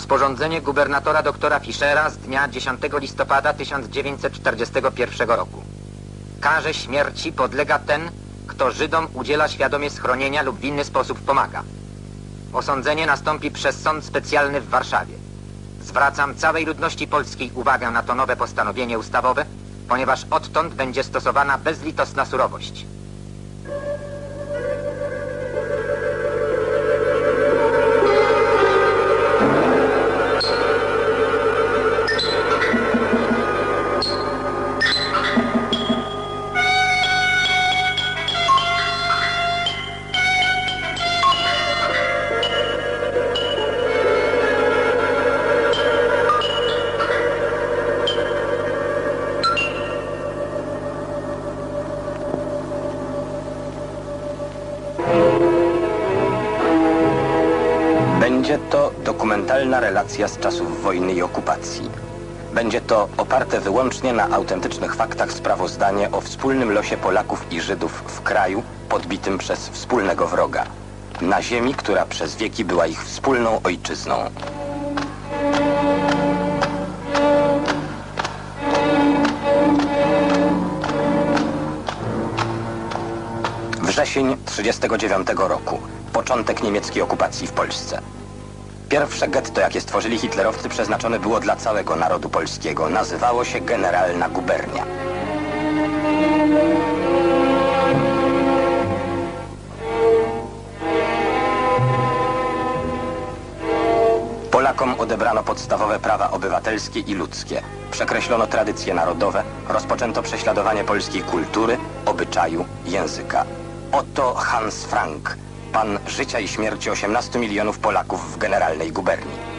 Rozporządzenie gubernatora doktora Fischera z dnia 10 listopada 1941 roku. Karze śmierci podlega ten, kto Żydom udziela świadomie schronienia lub w inny sposób pomaga. Osądzenie nastąpi przez sąd specjalny w Warszawie. Zwracam całej ludności polskiej uwagę na to nowe postanowienie ustawowe, ponieważ odtąd będzie stosowana bezlitosna surowość. Z czasów wojny i okupacji. Będzie to oparte wyłącznie na autentycznych faktach sprawozdanie o wspólnym losie Polaków i Żydów w kraju podbitym przez wspólnego wroga. Na ziemi, która przez wieki była ich wspólną ojczyzną. Wrzesień 1939 roku. Początek niemieckiej okupacji w Polsce. Pierwsze getto, jakie stworzyli hitlerowcy, przeznaczone było dla całego narodu polskiego. Nazywało się Generalna Gubernia. Polakom odebrano podstawowe prawa obywatelskie i ludzkie. Przekreślono tradycje narodowe, rozpoczęto prześladowanie polskiej kultury, obyczaju, języka. Oto Hans Frank, pan życia i śmierci 18 milionów Polaków w generalnej guberni.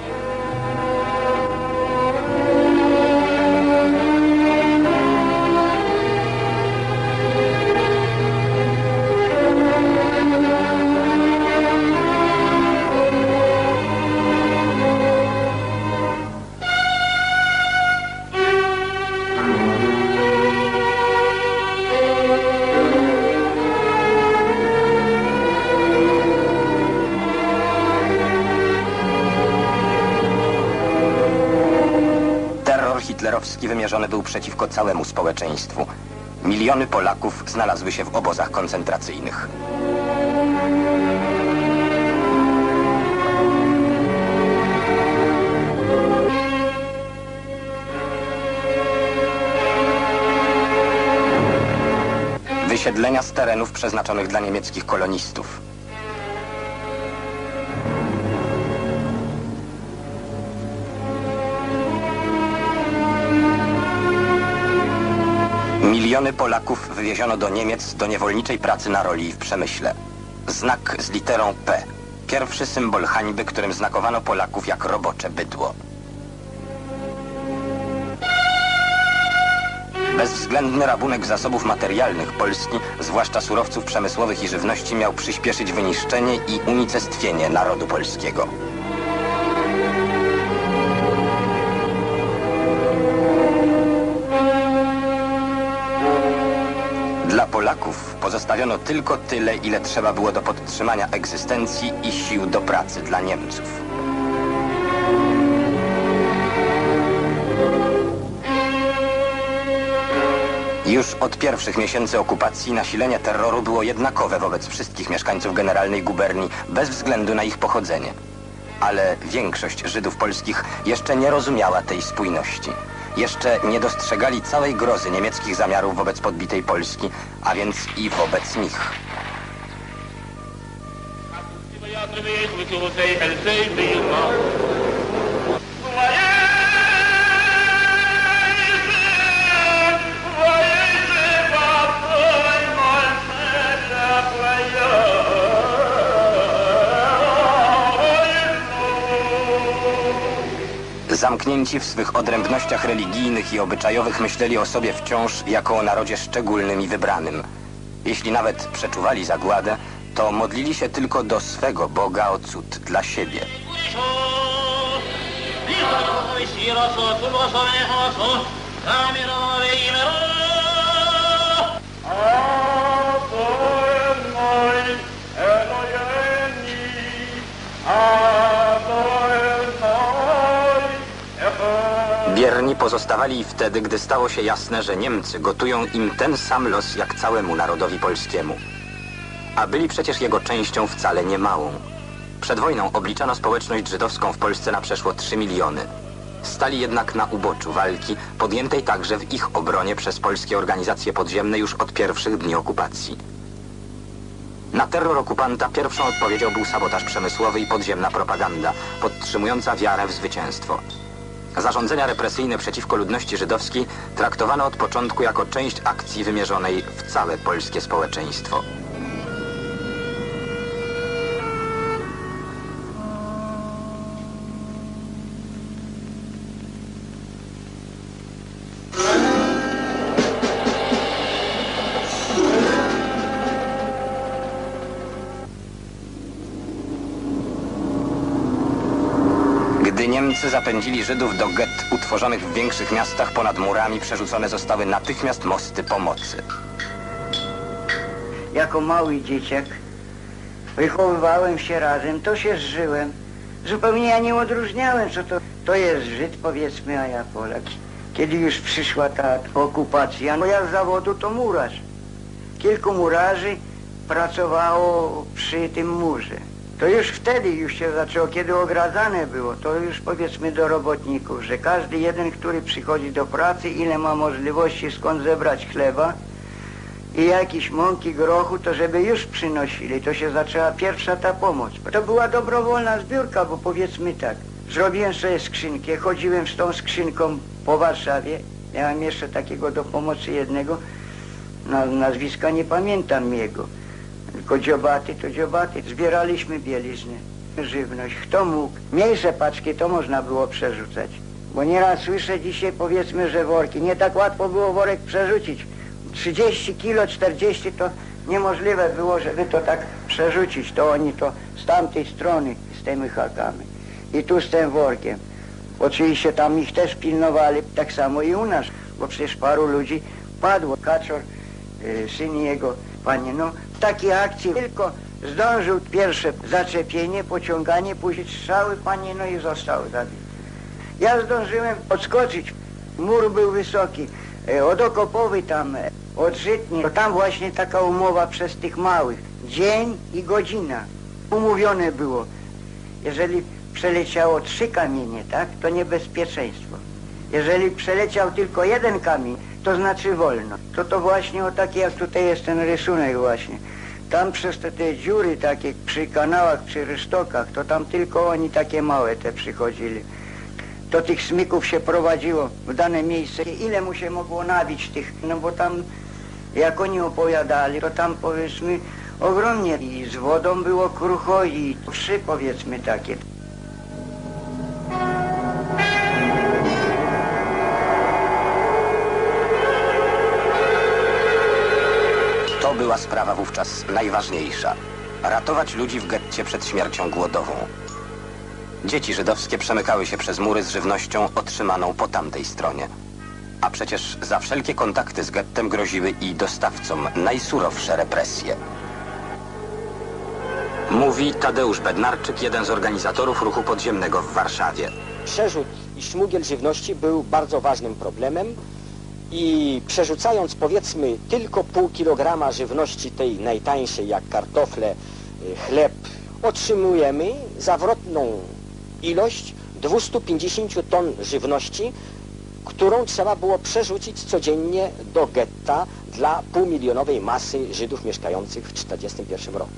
Wymierzony był przeciwko całemu społeczeństwu. Miliony Polaków znalazły się w obozach koncentracyjnych. Wysiedlenia z terenów przeznaczonych dla niemieckich kolonistów. Miliony Polaków wywieziono do Niemiec do niewolniczej pracy na roli i w przemyśle. Znak z literą P. Pierwszy symbol hańby, którym znakowano Polaków jak robocze bydło. Bezwzględny rabunek zasobów materialnych Polski, zwłaszcza surowców przemysłowych i żywności, miał przyspieszyć wyniszczenie i unicestwienie narodu polskiego. Pozostawiono tylko tyle, ile trzeba było do podtrzymania egzystencji i sił do pracy dla Niemców. Już od pierwszych miesięcy okupacji nasilenie terroru było jednakowe wobec wszystkich mieszkańców generalnej guberni, bez względu na ich pochodzenie. Ale większość Żydów polskich jeszcze nie rozumiała tej spójności. Jeszcze nie dostrzegali całej grozy niemieckich zamiarów wobec podbitej Polski, a więc i wobec nich. Zamknięci w swych odrębnościach religijnych i obyczajowych myśleli o sobie wciąż jako o narodzie szczególnym i wybranym. Jeśli nawet przeczuwali zagładę, to modlili się tylko do swego Boga o cud dla siebie. Adonai, pozostawali i wtedy, gdy stało się jasne, że Niemcy gotują im ten sam los jak całemu narodowi polskiemu. A byli przecież jego częścią wcale nie małą. Przed wojną obliczano społeczność żydowską w Polsce na przeszło 3 miliony. Stali jednak na uboczu walki, podjętej także w ich obronie przez polskie organizacje podziemne już od pierwszych dni okupacji. Na terror okupanta pierwszą odpowiedzią był sabotaż przemysłowy i podziemna propaganda, podtrzymująca wiarę w zwycięstwo. Zarządzenia represyjne przeciwko ludności żydowskiej traktowano od początku jako część akcji wymierzonej w całe polskie społeczeństwo. Gdy Niemcy zapędzili Żydów do gett utworzonych w większych miastach ponad murami, przerzucone zostały natychmiast mosty pomocy. jako mały dzieciak wychowywałem się razem, to się zżyłem. Zupełnie ja nie odróżniałem, co to, to jest Żyd, powiedzmy, a ja Polak. Kiedy już przyszła ta okupacja, no ja z zawodu to murarz. Kilku murarzy pracowało przy tym murze. To już wtedy już się zaczęło, kiedy ogradzane było, to już powiedzmy do robotników, że każdy jeden, który przychodzi do pracy, ile ma możliwości skąd zebrać chleba, i jakieś mąki, grochu, to żeby już przynosili. To się zaczęła pierwsza ta pomoc. To była dobrowolna zbiórka, bo powiedzmy tak, zrobiłem sobie skrzynkę, chodziłem z tą skrzynką po Warszawie. Miałem jeszcze takiego do pomocy jednego, na, nazwiska nie pamiętam jego. Tylko dziobaty to dziobaty. Zbieraliśmy bieliznę, żywność. Kto mógł? Mniejsze paczki to można było przerzucać. Bo nieraz słyszę dzisiaj powiedzmy, że worki. Nie tak łatwo było worek przerzucić. 30 kilo, 40 to niemożliwe było, żeby to tak przerzucić. To oni to z tamtej strony z tymi hakami. I tu z tym workiem. Oczywiście tam ich też pilnowali, tak samo i u nas, bo przecież paru ludzi padło. Kaczor, y, syn jego, panie, no takiej akcji tylko zdążył pierwsze zaczepienie, pociąganie, później strzały, panie, no i został zabity. Ja zdążyłem odskoczyć. Mur był wysoki, e, od Okopowy tam, e, od. To tam właśnie taka umowa przez tych małych. Dzień i godzina. Umówione było. Jeżeli przeleciało trzy kamienie, tak, to niebezpieczeństwo. Jeżeli przeleciał tylko jeden kamień, to znaczy wolno. To to właśnie o takie, jak tutaj jest ten rysunek właśnie. Tam przez te, te dziury takie przy kanałach, przy rystokach, to tam tylko oni takie małe te przychodzili do tych smyków się prowadziło w dane miejsce. Ile mu się mogło nabić tych, no bo tam, jak oni opowiadali, to tam powiedzmy ogromnie i z wodą było krucho i wszy powiedzmy takie. Wówczas najważniejsza. Ratować ludzi w getcie przed śmiercią głodową. Dzieci żydowskie przemykały się przez mury z żywnością otrzymaną po tamtej stronie. A przecież za wszelkie kontakty z gettem groziły i dostawcom najsurowsze represje. Mówi Tadeusz Bednarczyk, jeden z organizatorów ruchu podziemnego w Warszawie. przerzut i szmugiel żywności był bardzo ważnym problemem i przerzucając powiedzmy tylko pół kilograma żywności tej najtańszej jak kartofle, y, chleb, otrzymujemy zawrotną ilość 250 ton żywności, którą trzeba było przerzucić codziennie do getta dla półmilionowej masy Żydów mieszkających w 1941 roku.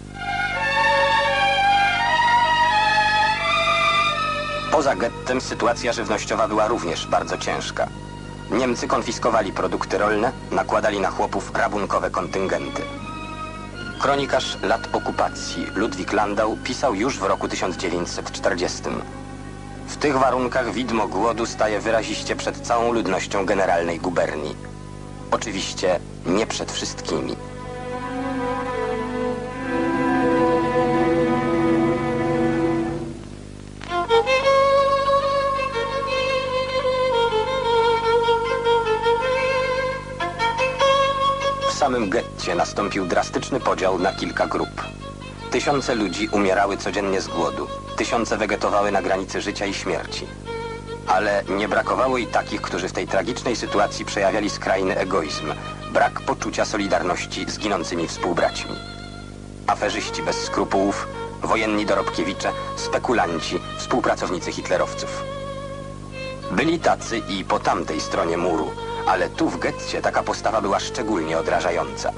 Poza gettem sytuacja żywnościowa była również bardzo ciężka. Niemcy konfiskowali produkty rolne, nakładali na chłopów rabunkowe kontyngenty. Kronikarz lat okupacji Ludwik Landau pisał już w roku 1940. W tych warunkach widmo głodu staje wyraziście przed całą ludnością generalnej guberni. Oczywiście nie przed wszystkimi. Samym getcie nastąpił drastyczny podział na kilka grup. Tysiące ludzi umierały codziennie z głodu. Tysiące wegetowały na granicy życia i śmierci. Ale nie brakowało i takich, którzy w tej tragicznej sytuacji przejawiali skrajny egoizm, brak poczucia solidarności z ginącymi współbraćmi. Aferzyści bez skrupułów, wojenni dorobkiewicze, spekulanci, współpracownicy hitlerowców. Byli tacy i po tamtej stronie muru, ale tu w getcie taka postawa była szczególnie odrażająca.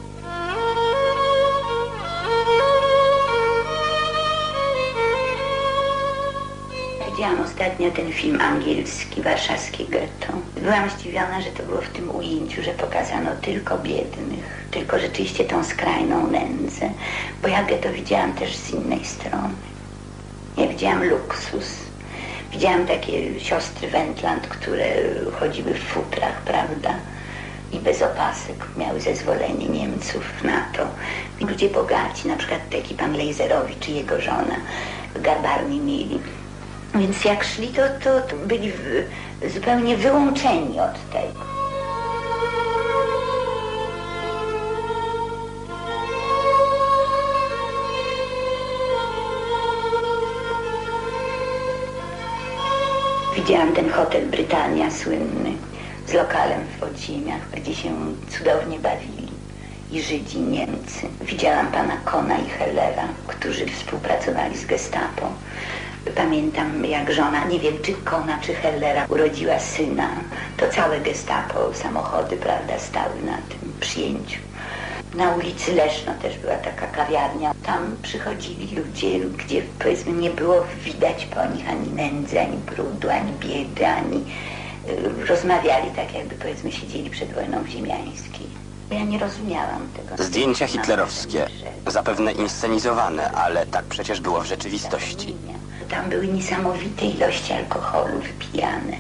Widziałam ostatnio ten film angielski, warszawskie getto. Byłam zdziwiona, że to było w tym ujęciu, że pokazano tylko biednych, tylko rzeczywiście tą skrajną nędzę, bo ja getto widziałam też z innej strony. Ja widziałam luksus. Widziałam takie siostry Wendland, które chodziły w futrach, prawda? I bez opasek miały zezwolenie Niemców na to. I ludzie bogaci, na przykład taki pan Lejzerowicz i jego żona, garbarni mieli. Więc jak szli, to, to, to byli w, zupełnie wyłączeni od tego. Widziałam ten hotel Brytania słynny z lokalem w podziemiach, gdzie się cudownie bawili i Żydzi, Niemcy. Widziałam pana Kona i Hellera, którzy współpracowali z gestapo. Pamiętam jak żona, nie wiem czy Kona czy Hellera urodziła syna, to całe gestapo, samochody, prawda, stały na tym przyjęciu. Na ulicy Leszno też była taka kawiarnia. Tam przychodzili ludzie, gdzie powiedzmy nie było widać po nich ani nędzy, ani brudu, ani biedy, ani y, rozmawiali tak jakby powiedzmy siedzieli przed wojną ziemiańskiej. Ja nie rozumiałam tego. Zdjęcia hitlerowskie, zapewne inscenizowane, ale tak przecież było w rzeczywistości. Tam były niesamowite ilości alkoholu wypijane.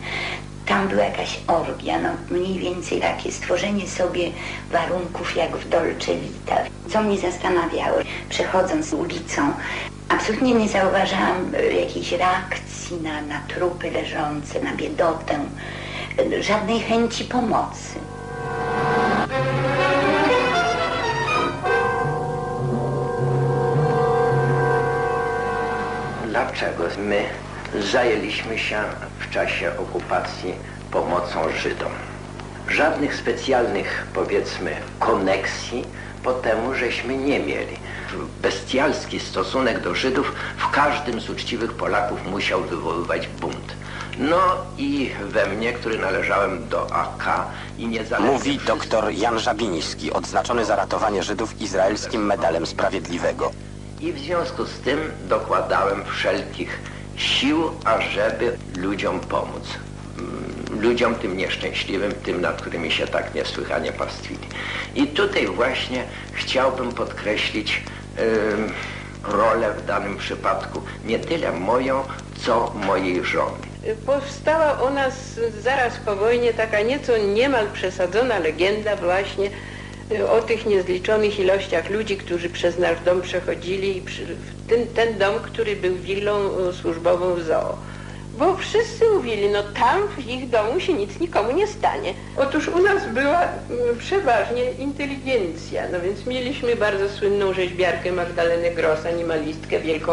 Tam była jakaś orgia, no mniej więcej takie stworzenie sobie warunków jak w Dolce Vita. Co mnie zastanawiało, przechodząc ulicą, absolutnie nie zauważałam e, jakiejś reakcji na, na trupy leżące, na biedotę, e, żadnej chęci pomocy. Dlaczego my zajęliśmy się w czasie okupacji pomocą Żydom? Żadnych specjalnych, powiedzmy, koneksji po temu, żeśmy nie mieli. Bestialski stosunek do Żydów w każdym z uczciwych Polaków musiał wywoływać bunt. No i we mnie, który należałem do AK i niezależnie... Mówi doktor Jan Żabiński, odznaczony za ratowanie Żydów izraelskim medalem sprawiedliwego. I w związku z tym dokładałem wszelkich sił, ażeby ludziom pomóc. Mm, Ludziom tym nieszczęśliwym, tym, nad którymi się tak niesłychanie pastwili. I tutaj właśnie chciałbym podkreślić rolę w danym przypadku nie tyle moją, co mojej żony. Powstała u nas zaraz po wojnie taka nieco niemal przesadzona legenda właśnie y, o tych niezliczonych ilościach ludzi, którzy przez nasz dom przechodzili i przy, ten, ten dom, który był willą y, służbową w zoo. Bo wszyscy mówili, no tam w ich domu się nic nikomu nie stanie. Otóż u nas była przeważnie inteligencja, no więc mieliśmy bardzo słynną rzeźbiarkę Magdalenę Gross, animalistkę, wielką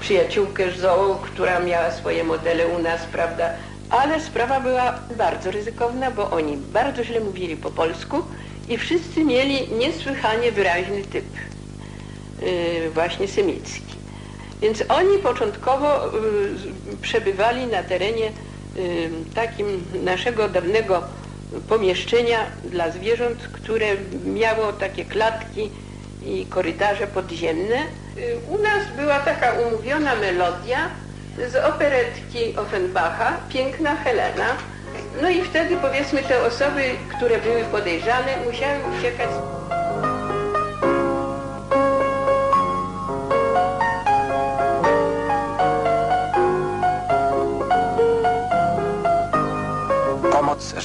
przyjaciółkę zoo, która miała swoje modele u nas, prawda? Ale sprawa była bardzo ryzykowna, bo oni bardzo źle mówili po polsku i wszyscy mieli niesłychanie wyraźny typ, właśnie semicki. Więc oni początkowo y, przebywali na terenie y, takim naszego dawnego pomieszczenia dla zwierząt, które miało takie klatki i korytarze podziemne. Y, U nas była taka umówiona melodia z operetki Offenbacha, Piękna Helena. No i wtedy powiedzmy te osoby, które były podejrzane, musiały uciekać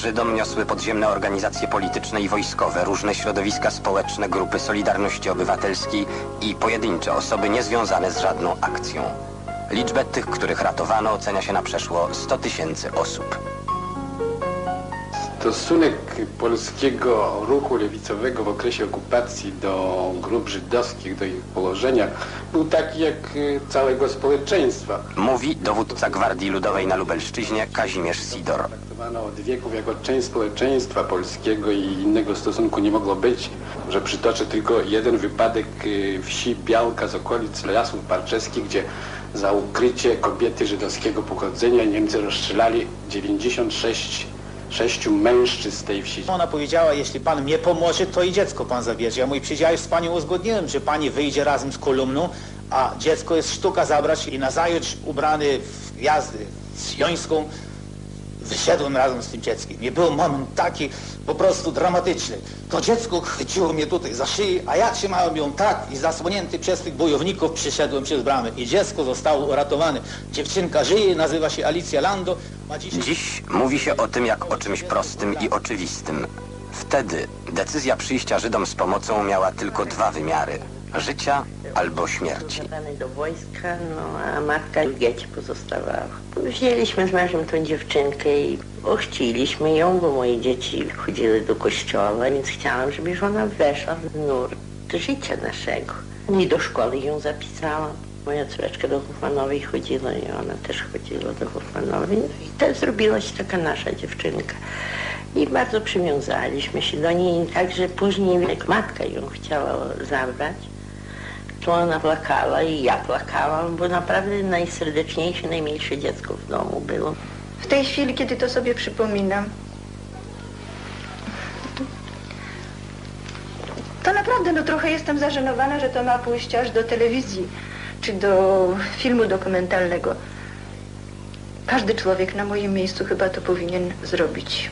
Żydom niosły podziemne organizacje polityczne i wojskowe, różne środowiska społeczne, grupy Solidarności Obywatelskiej i pojedyncze osoby niezwiązane z żadną akcją. Liczbę tych, których ratowano, ocenia się na przeszło 100 tysięcy osób. Stosunek polskiego ruchu lewicowego w okresie okupacji do grup żydowskich, do ich położenia był taki jak y, całego społeczeństwa. Mówi dowódca Gwardii Ludowej na Lubelszczyźnie Kazimierz Sidor. Od wieków jako część społeczeństwa polskiego i innego stosunku nie mogło być, że przytoczę tylko jeden wypadek y, wsi Białka z okolic Lasów Parczeskich, gdzie za ukrycie kobiety żydowskiego pochodzenia Niemcy rozstrzelali 96 sześciu mężczyzn z tej wsi. Ona powiedziała, jeśli pan mnie pomoże, to i dziecko pan zabierze. Ja mój przyjaciel z panią uzgodniłem, że pani wyjdzie razem z kolumną, a dziecko jest sztuka zabrać i nazajutrz ubrany w gwiazdę siońską wyszedłem razem z tym dzieckiem. I był moment taki po prostu dramatyczny. To dziecko chwyciło mnie tutaj za szyję, a ja trzymałem ją tak i zasłonięty przez tych bojowników przyszedłem przez bramę. I dziecko zostało uratowane. Dziewczynka żyje, nazywa się Alicja Lando. Dziś mówi się o tym jak o czymś prostym i oczywistym. Wtedy decyzja przyjścia Żydom z pomocą miała tylko dwa wymiary. Życia albo śmierci. Do wojska, no a matka w getcie pozostawała. Wzięliśmy z mężem tą dziewczynkę i ochciliśmy ją, bo moje dzieci chodziły do kościoła, więc chciałam, żeby żona weszła w nurt życia naszego. No I do szkoły ją zapisałam. Moja córeczka do Hofmanowej chodziła i ona też chodziła do Hofmanowej. No I to zrobiła się taka nasza dziewczynka. I bardzo przywiązaliśmy się do niej, także później jak matka ją chciała zabrać, to ona płakała i ja płakałam, bo naprawdę najserdeczniejsze, najmilsze dziecko w domu było. W tej chwili, kiedy to sobie przypominam, to naprawdę no, trochę jestem zażenowana, że to ma pójść aż do telewizji czy do filmu dokumentalnego. Każdy człowiek na moim miejscu chyba to powinien zrobić.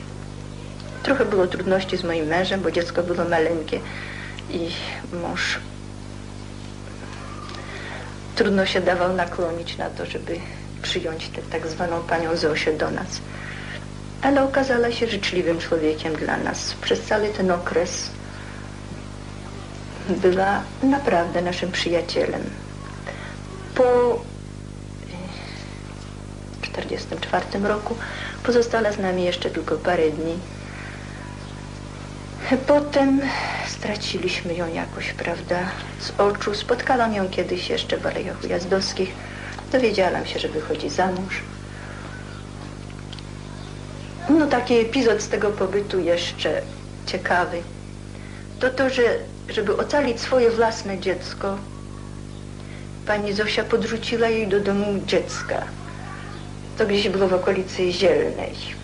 Trochę było trudności z moim mężem, bo dziecko było maleńkie i mąż trudno się dawał nakłonić na to, żeby przyjąć tę tak zwaną panią Zosię do nas. Ale okazała się życzliwym człowiekiem dla nas. Przez cały ten okres była naprawdę naszym przyjacielem. Po 1944 roku pozostała z nami jeszcze tylko parę dni. Potem straciliśmy ją jakoś, prawda, z oczu. Spotkałam ją kiedyś jeszcze w Alejach Ujazdowskich. Dowiedziałam się, że wychodzi za mąż. No taki epizod z tego pobytu jeszcze ciekawy. To to, że żeby ocalić swoje własne dziecko, pani Zosia podrzuciła jej do domu dziecka. To gdzieś było w okolicy Zielnej.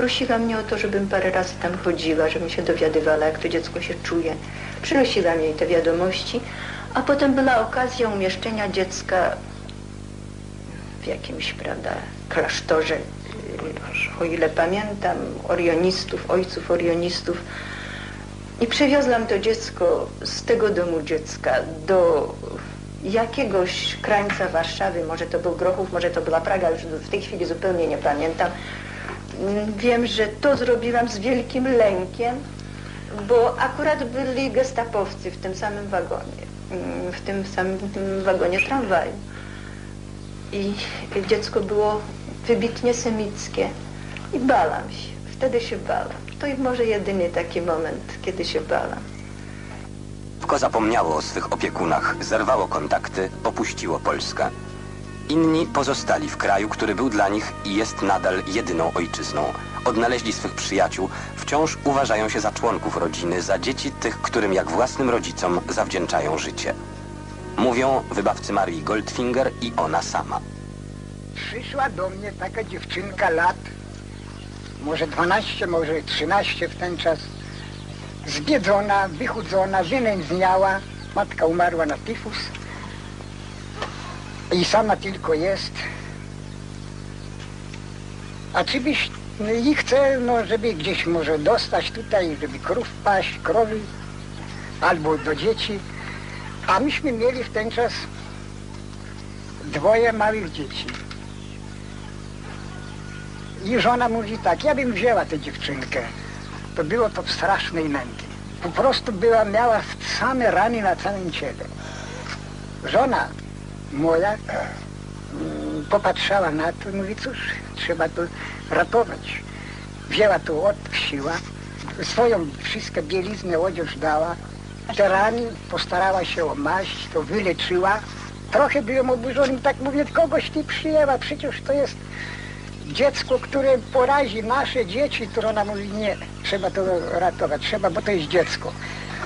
Prosiła mnie o to, żebym parę razy tam chodziła, żebym się dowiadywała, jak to dziecko się czuje. Przynosiłam jej te wiadomości, a potem była okazja umieszczenia dziecka w jakimś, prawda, klasztorze, o ile pamiętam, orionistów, ojców orionistów. I przywiozłam to dziecko z tego domu dziecka do jakiegoś krańca Warszawy, może to był Grochów, może to była Praga, już w tej chwili zupełnie nie pamiętam. Wiem, że to zrobiłam z wielkim lękiem, bo akurat byli gestapowcy w tym samym wagonie, mm, w tym samym wagonie tramwaju. I dziecko było wybitnie semickie i bałam się. Wtedy się bałam. To i może jedyny taki moment, kiedy się bałam. Wko zapomniało o swych opiekunach, zerwało kontakty, opuściło Polskę. Inni pozostali w kraju, który był dla nich i jest nadal jedyną ojczyzną. Odnaleźli swych przyjaciół, wciąż uważają się za członków rodziny, za dzieci tych, którym jak własnym rodzicom zawdzięczają życie. Mówią wybawcy Marii Goldfinger i ona sama. Przyszła do mnie taka dziewczynka lat, może 12, może 13 w ten czas, zbiedzona, wychudzona, wynędzniała. Matka umarła na tyfus i sama tylko jest. A czy byś no i chce, no, żeby gdzieś może dostać tutaj, żeby krów paść, krowy, albo do dzieci. A myśmy mieli w ten czas dwoje małych dzieci. I żona mówi tak, ja bym wzięła tę dziewczynkę. To było to w strasznej nędzy. Po prostu była, miała same rany na całym ciele. Żona moja mm, popatrzała na to i mówi, cóż, trzeba to ratować. wzięła to, odpsiła, swoją wszystkie bieliznę odzież dała, te rany postarała się maść, to wyleczyła. Trochę byłem oburzony, tak mówię, kogoś ty przyjęła, przecież to jest dziecko, które porazi nasze dzieci, które ona mówi, nie, trzeba to ratować, trzeba, bo to jest dziecko.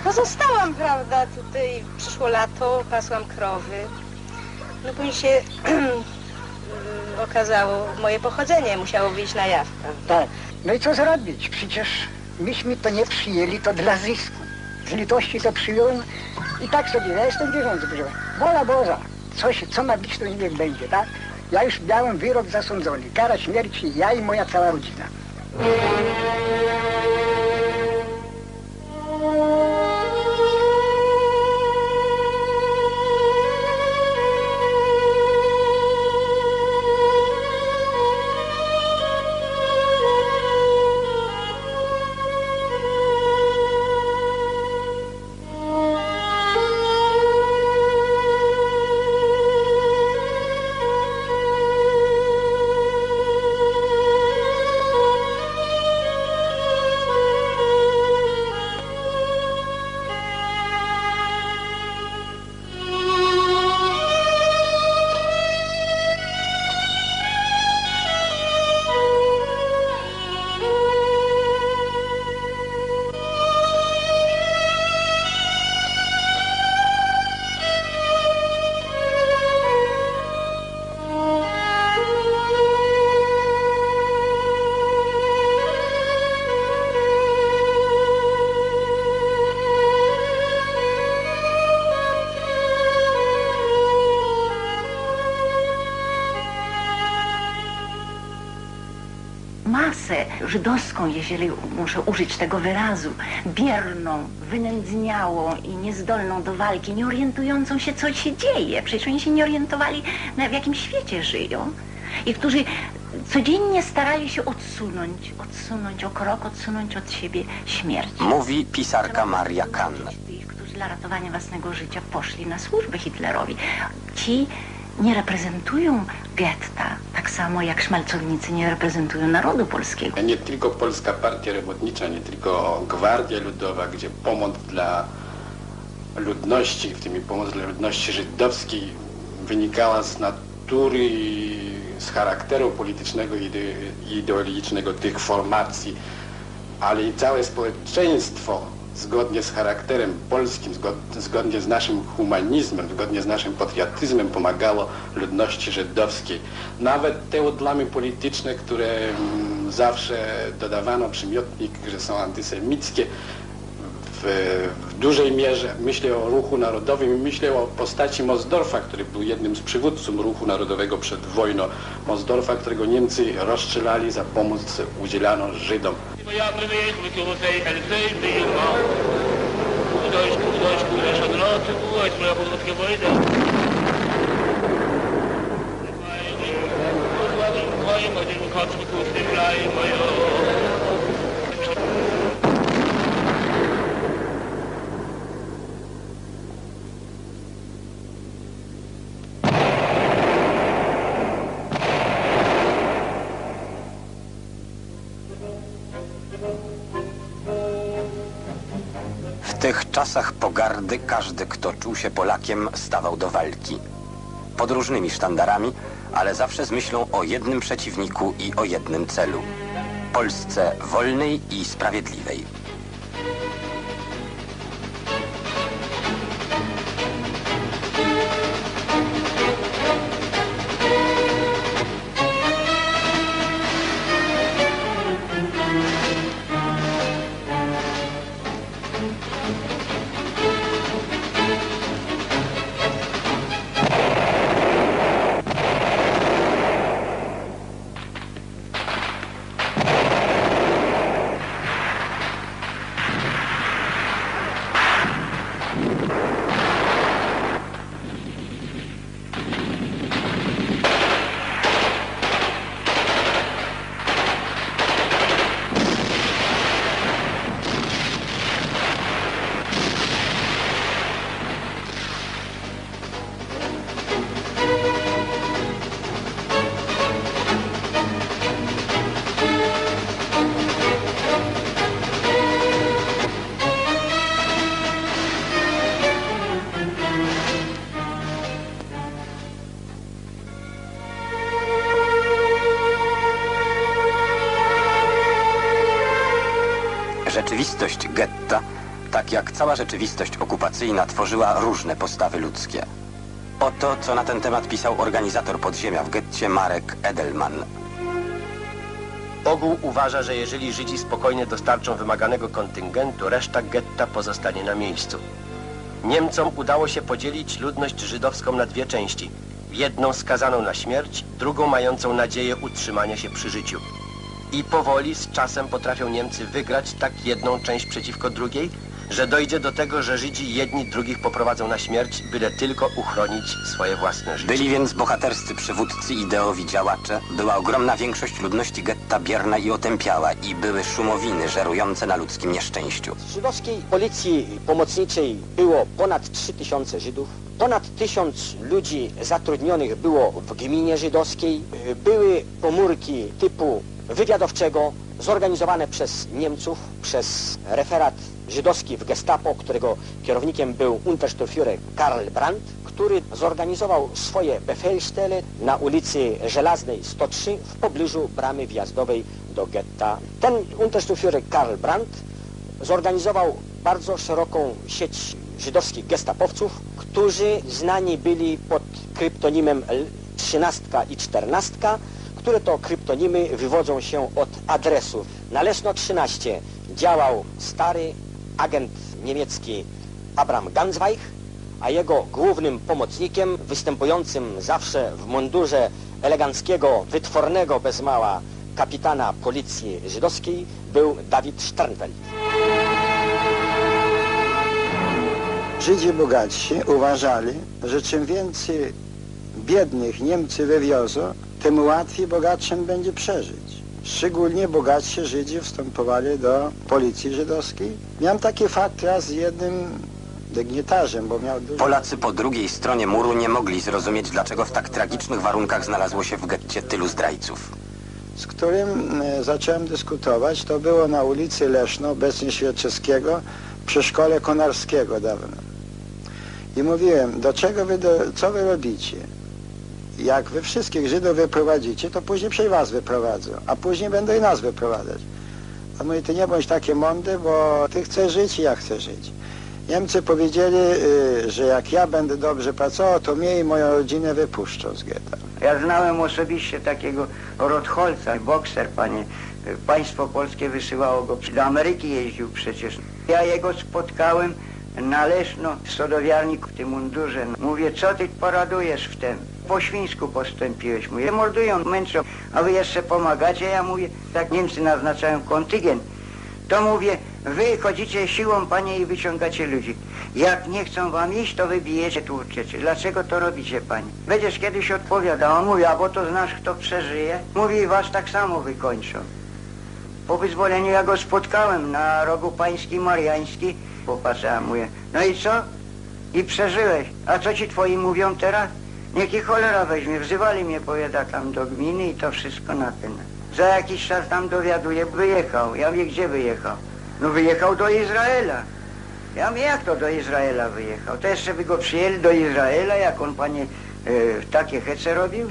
No zostałam, prawda, tutaj przyszło lato, pasłam krowy. No później się okazało moje pochodzenie, musiało wyjść na jaw? Tak. No i co zrobić? Przecież myśmy to nie przyjęli, to dla zysku. Z litości to przyjąłem i tak sobie, ja jestem wierzący, proszę. Wola Boża, coś, co ma być, to niech będzie, tak? Ja już miałem wyrok zasądzony, kara śmierci, ja i moja cała rodzina. Żydowską, jeżeli muszę użyć tego wyrazu, bierną, wynędzniałą i niezdolną do walki, nie orientującą się, co się dzieje. Przecież oni się nie orientowali, w jakim świecie żyją. I którzy codziennie starali się odsunąć, odsunąć o krok, odsunąć od siebie śmierć. Mówi pisarka Maria Kann. Tych, którzy dla ratowania własnego życia poszli na służbę Hitlerowi. Ci nie reprezentują getta, samo jak szmalcownicy nie reprezentują narodu polskiego. Nie tylko Polska Partia Robotnicza, nie tylko Gwardia Ludowa, gdzie pomoc dla ludności, w tym pomoc dla ludności żydowskiej wynikała z natury z charakteru politycznego i ideologicznego tych formacji, ale i całe społeczeństwo zgodnie z charakterem polskim, zgod- zgodnie z naszym humanizmem, zgodnie z naszym patriotyzmem pomagało ludności żydowskiej. Nawet te odlamy polityczne, które mm, zawsze dodawano przymiotnik, że są antysemickie, w, dużej mierze myślę o ruchu narodowym i myślę o postaci Mosdorfa, który był jednym z przywódców ruchu narodowego przed wojną. Mosdorfa, którego Niemcy rozstrzelali za pomoc udzielano Żydom. Czasach pogardy każdy, kto czuł się Polakiem, stawał do walki. Pod różnymi sztandarami, ale zawsze z myślą o jednym przeciwniku i o jednym celu. Polsce wolnej i sprawiedliwej. Rzeczywistość okupacyjna, tworzyła różne postawy ludzkie. Oto, co na ten temat pisał organizator podziemia w getcie Marek Edelman. Ogół uważa, że jeżeli Żydzi spokojnie dostarczą wymaganego kontyngentu, reszta getta pozostanie na miejscu. Niemcom udało się podzielić ludność żydowską na dwie części. Jedną skazaną na śmierć, drugą mającą nadzieję utrzymania się przy życiu. I powoli z czasem potrafią Niemcy wygrać tak jedną część przeciwko drugiej, że dojdzie do tego, że Żydzi jedni drugich poprowadzą na śmierć, byle tylko uchronić swoje własne życie. Byli więc bohaterscy przywódcy, ideowi działacze. Była ogromna większość ludności getta bierna i otępiała i były szumowiny żerujące na ludzkim nieszczęściu. Z żydowskiej policji pomocniczej było ponad 3000 Żydów. Ponad tysiąc ludzi zatrudnionych było w gminie żydowskiej. Były komórki typu wywiadowczego zorganizowane przez Niemców, przez referat żydowski w gestapo, którego kierownikiem był Untersturmführer Karl Brandt, który zorganizował swoje Befehlstelle na ulicy Żelaznej 103 w pobliżu bramy wjazdowej do getta. Ten Untersturmführer Karl Brandt zorganizował bardzo szeroką sieć żydowskich gestapowców, którzy znani byli pod kryptonimem L- Trzynastka i Czternastka, które to kryptonimy wywodzą się od adresów. Na Leszno 13 działał stary agent niemiecki Abraham Gansweich, a jego głównym pomocnikiem, występującym zawsze w mundurze eleganckiego, wytwornego bez mała kapitana policji żydowskiej, był Dawid Sternfeld. Żydzi bogatsi uważali, że czym więcej biednych Niemcy wywiozą, tym łatwiej bogatszym będzie przeżyć. Szczególnie bogatsi Żydzi wstępowali do policji żydowskiej. Miałem taki fakt raz z jednym dygnitarzem, bo miał dużo... Polacy po drugiej stronie muru nie mogli zrozumieć, dlaczego w tak tragicznych warunkach znalazło się w getcie tylu zdrajców. z którym e, zacząłem dyskutować. To było na ulicy Leszno, obecnie Świerczewskiego, przy szkole Konarskiego dawno. I mówiłem, do czego wy, do, co wy robicie? Jak wy wszystkich Żydów wyprowadzicie, to później przej was wyprowadzą, a później będą i nas wyprowadzać. A mówi, ty nie bądź taki mądry, bo ty chcesz żyć i ja chcę żyć. Niemcy powiedzieli, y, że jak ja będę dobrze pracował, to mnie i moją rodzinę wypuszczą z getta. Ja znałem osobiście takiego Rotholca, bokser, panie. Państwo polskie wysyłało go, do Ameryki jeździł przecież. Ja jego spotkałem na Leszno, w sodowiarniku, w tym mundurze. Mówię, co ty poradujesz w tym? Po świńsku postąpiłeś. Mówię, mordują, męczą, a wy jeszcze pomagacie? Ja mówię, tak Niemcy naznaczają kontyngent. To mówię, wy chodzicie siłą, panie, i wyciągacie ludzi. Jak nie chcą wam iść, to wy bijecie, tłuczecie. Dlaczego to robicie, panie? Będziesz kiedyś odpowiadał, on mówi, a bo to znasz, kto przeżyje? Mówi, was tak samo wykończą. Po wyzwoleniu ja go spotkałem na rogu pański Mariański. Popatrzałem, mówię, no i co? I przeżyłeś. A co ci twoi mówią teraz? Niech ich cholera weźmie. Wzywali mnie, powiada, tam do gminy i to wszystko na ten. Za jakiś czas tam dowiaduję, wyjechał. Ja mówię, gdzie wyjechał? No wyjechał do Izraela. Ja mówię, jak to do Izraela wyjechał? To jeszcze by go przyjęli do Izraela, jak on, panie, e, takie hece robił?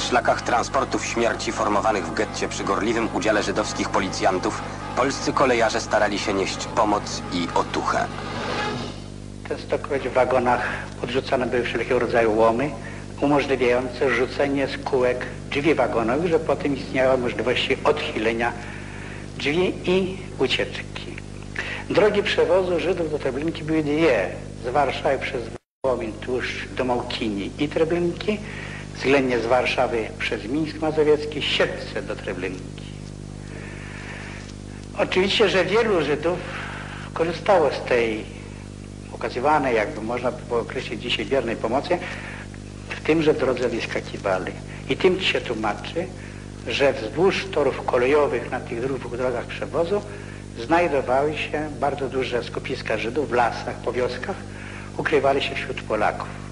Szlakach transportów śmierci formowanych w getcie przy gorliwym udziale żydowskich policjantów, polscy kolejarze starali się nieść pomoc i otuchę. Częstokroć w wagonach podrzucane były wszelkiego rodzaju łomy umożliwiające rzucenie z kółek drzwi wagonowych, że potem istniała możliwość odchylenia drzwi i ucieczki. Drogi przewozu Żydów do Treblinki były dwie. Z Warszawy przez Wołomin tuż do Małkini i Treblinki, względnie z Warszawy przez Mińsk Mazowiecki, Siedlce do Treblinki. Oczywiście, że wielu Żydów korzystało z tej okazywanej, jakby można było określić dzisiaj wiernej pomocy, w tym, że w drodze wyskakiwali. I tym się tłumaczy, że wzdłuż torów kolejowych na tych dwóch drogach przewozu znajdowały się bardzo duże skupiska Żydów w lasach, po wioskach, ukrywali się wśród Polaków.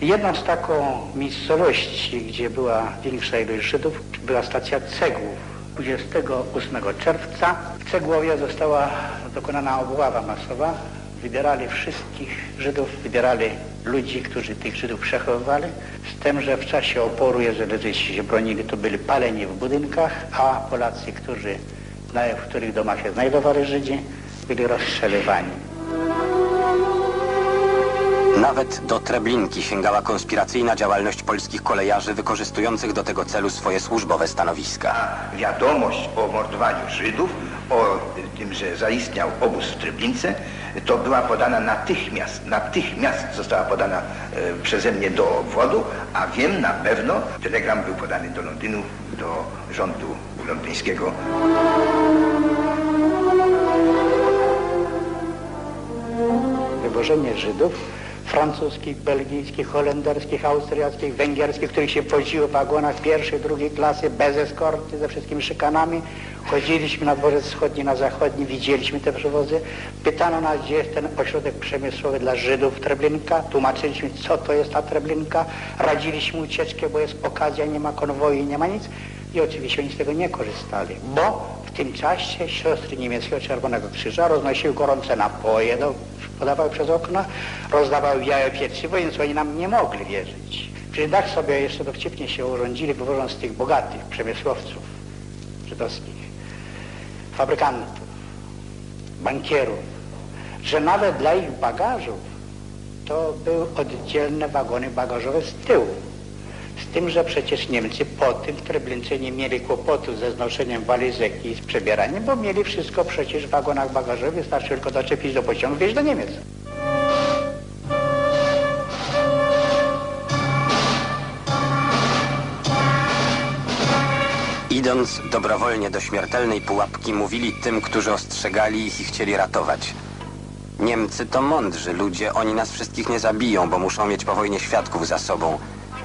Jedną z taką miejscowości, gdzie była większa ilość Żydów, była stacja Cegłów. 28 czerwca w Cegłowie została dokonana obława masowa. Wybierali wszystkich Żydów, wybierali ludzi, którzy tych Żydów przechowywali, z tym, że w czasie oporu, jeżeli Żydzi się bronili, to byli paleni w budynkach, a Polacy, którzy, w których domach się znajdowali Żydzi, byli rozstrzelywani. Nawet do Treblinki sięgała konspiracyjna działalność polskich kolejarzy wykorzystujących do tego celu swoje służbowe stanowiska. Wiadomość o mordowaniu Żydów, o tym, że zaistniał obóz w Treblince, to była podana natychmiast, natychmiast została podana e, przeze mnie do obwodu, a wiem na pewno, telegram był podany do Londynu, do rządu londyńskiego. Wywożenie Żydów francuskich, belgijskich, holenderskich, austriackich, węgierskich, których się woziło w wagonach pierwszej, drugiej klasy, bez eskorty, ze wszystkimi szykanami. Chodziliśmy na dworzec wschodni, na zachodni, widzieliśmy te przewozy. Pytano nas, gdzie jest ten ośrodek przemysłowy dla Żydów Treblinka. Tłumaczyliśmy, co to jest ta Treblinka. Radziliśmy ucieczkę, bo jest okazja, nie ma konwoju, nie ma nic. I oczywiście oni z tego nie korzystali, bo w tym czasie siostry niemieckiego Czerwonego Krzyża roznosiły gorące napoje, do, podawały przez okna, rozdawały białe pieczywo, więc oni nam nie mogli wierzyć. Czyli tak sobie jeszcze dowcipnie się urządzili, wywożąc tych bogatych przemysłowców żydowskich, fabrykantów, bankierów, że nawet dla ich bagażów to były oddzielne wagony bagażowe z tyłu. Z tym, że przecież Niemcy po tym w Treblince nie mieli kłopotu ze znoszeniem walizek i z przebieraniem, bo mieli wszystko przecież w wagonach bagażowych, wystarczy tylko doczepić do pociągu, wieźć do Niemiec. Idąc dobrowolnie do śmiertelnej pułapki, mówili tym, którzy ostrzegali ich i chcieli ratować. Niemcy to mądrzy ludzie, oni nas wszystkich nie zabiją, bo muszą mieć po wojnie świadków za sobą.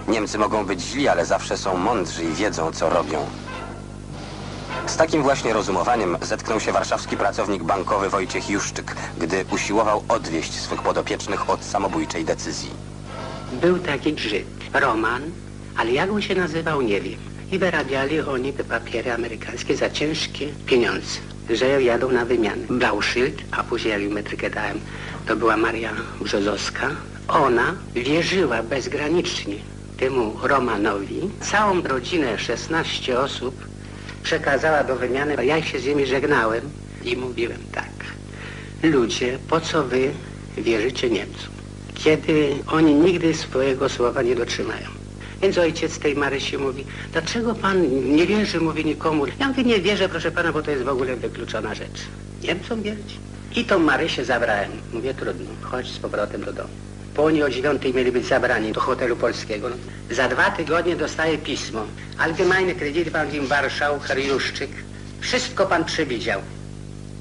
Niemcy mogą być źli, ale zawsze są mądrzy i wiedzą, co robią. Z takim właśnie rozumowaniem zetknął się warszawski pracownik bankowy Wojciech Juszczyk, gdy usiłował odwieść swych podopiecznych od samobójczej decyzji. Był taki Żyd, Roman, ale jak on się nazywał, nie wiem. I wyrabiali oni te papiery amerykańskie za ciężkie pieniądze, że jadą na wymianę. Brał a później jak im metrykę dałem, to była Maria Brzozowska. Ona wierzyła bezgranicznie temu Romanowi. Całą rodzinę, 16 osób, przekazała do wymiany. Ja się z nimi żegnałem i mówiłem tak. Ludzie, po co wy wierzycie Niemcom? Kiedy oni nigdy swojego słowa nie dotrzymają. Więc ojciec tej Marysi mówi, dlaczego pan nie wierzy, mówi nikomu. Ja mówię, nie wierzę, proszę pana, bo to jest w ogóle wykluczona rzecz. Niemcom wierzyć? I tą Marysię zabrałem. Mówię, trudno, chodź z powrotem do domu. Po oni o dziewiątej mieli być zabrani do hotelu polskiego. Za dwa tygodnie dostaję pismo. Allgemeine Kreditbank in Warszał, Herr Juszczyk. Wszystko pan przewidział.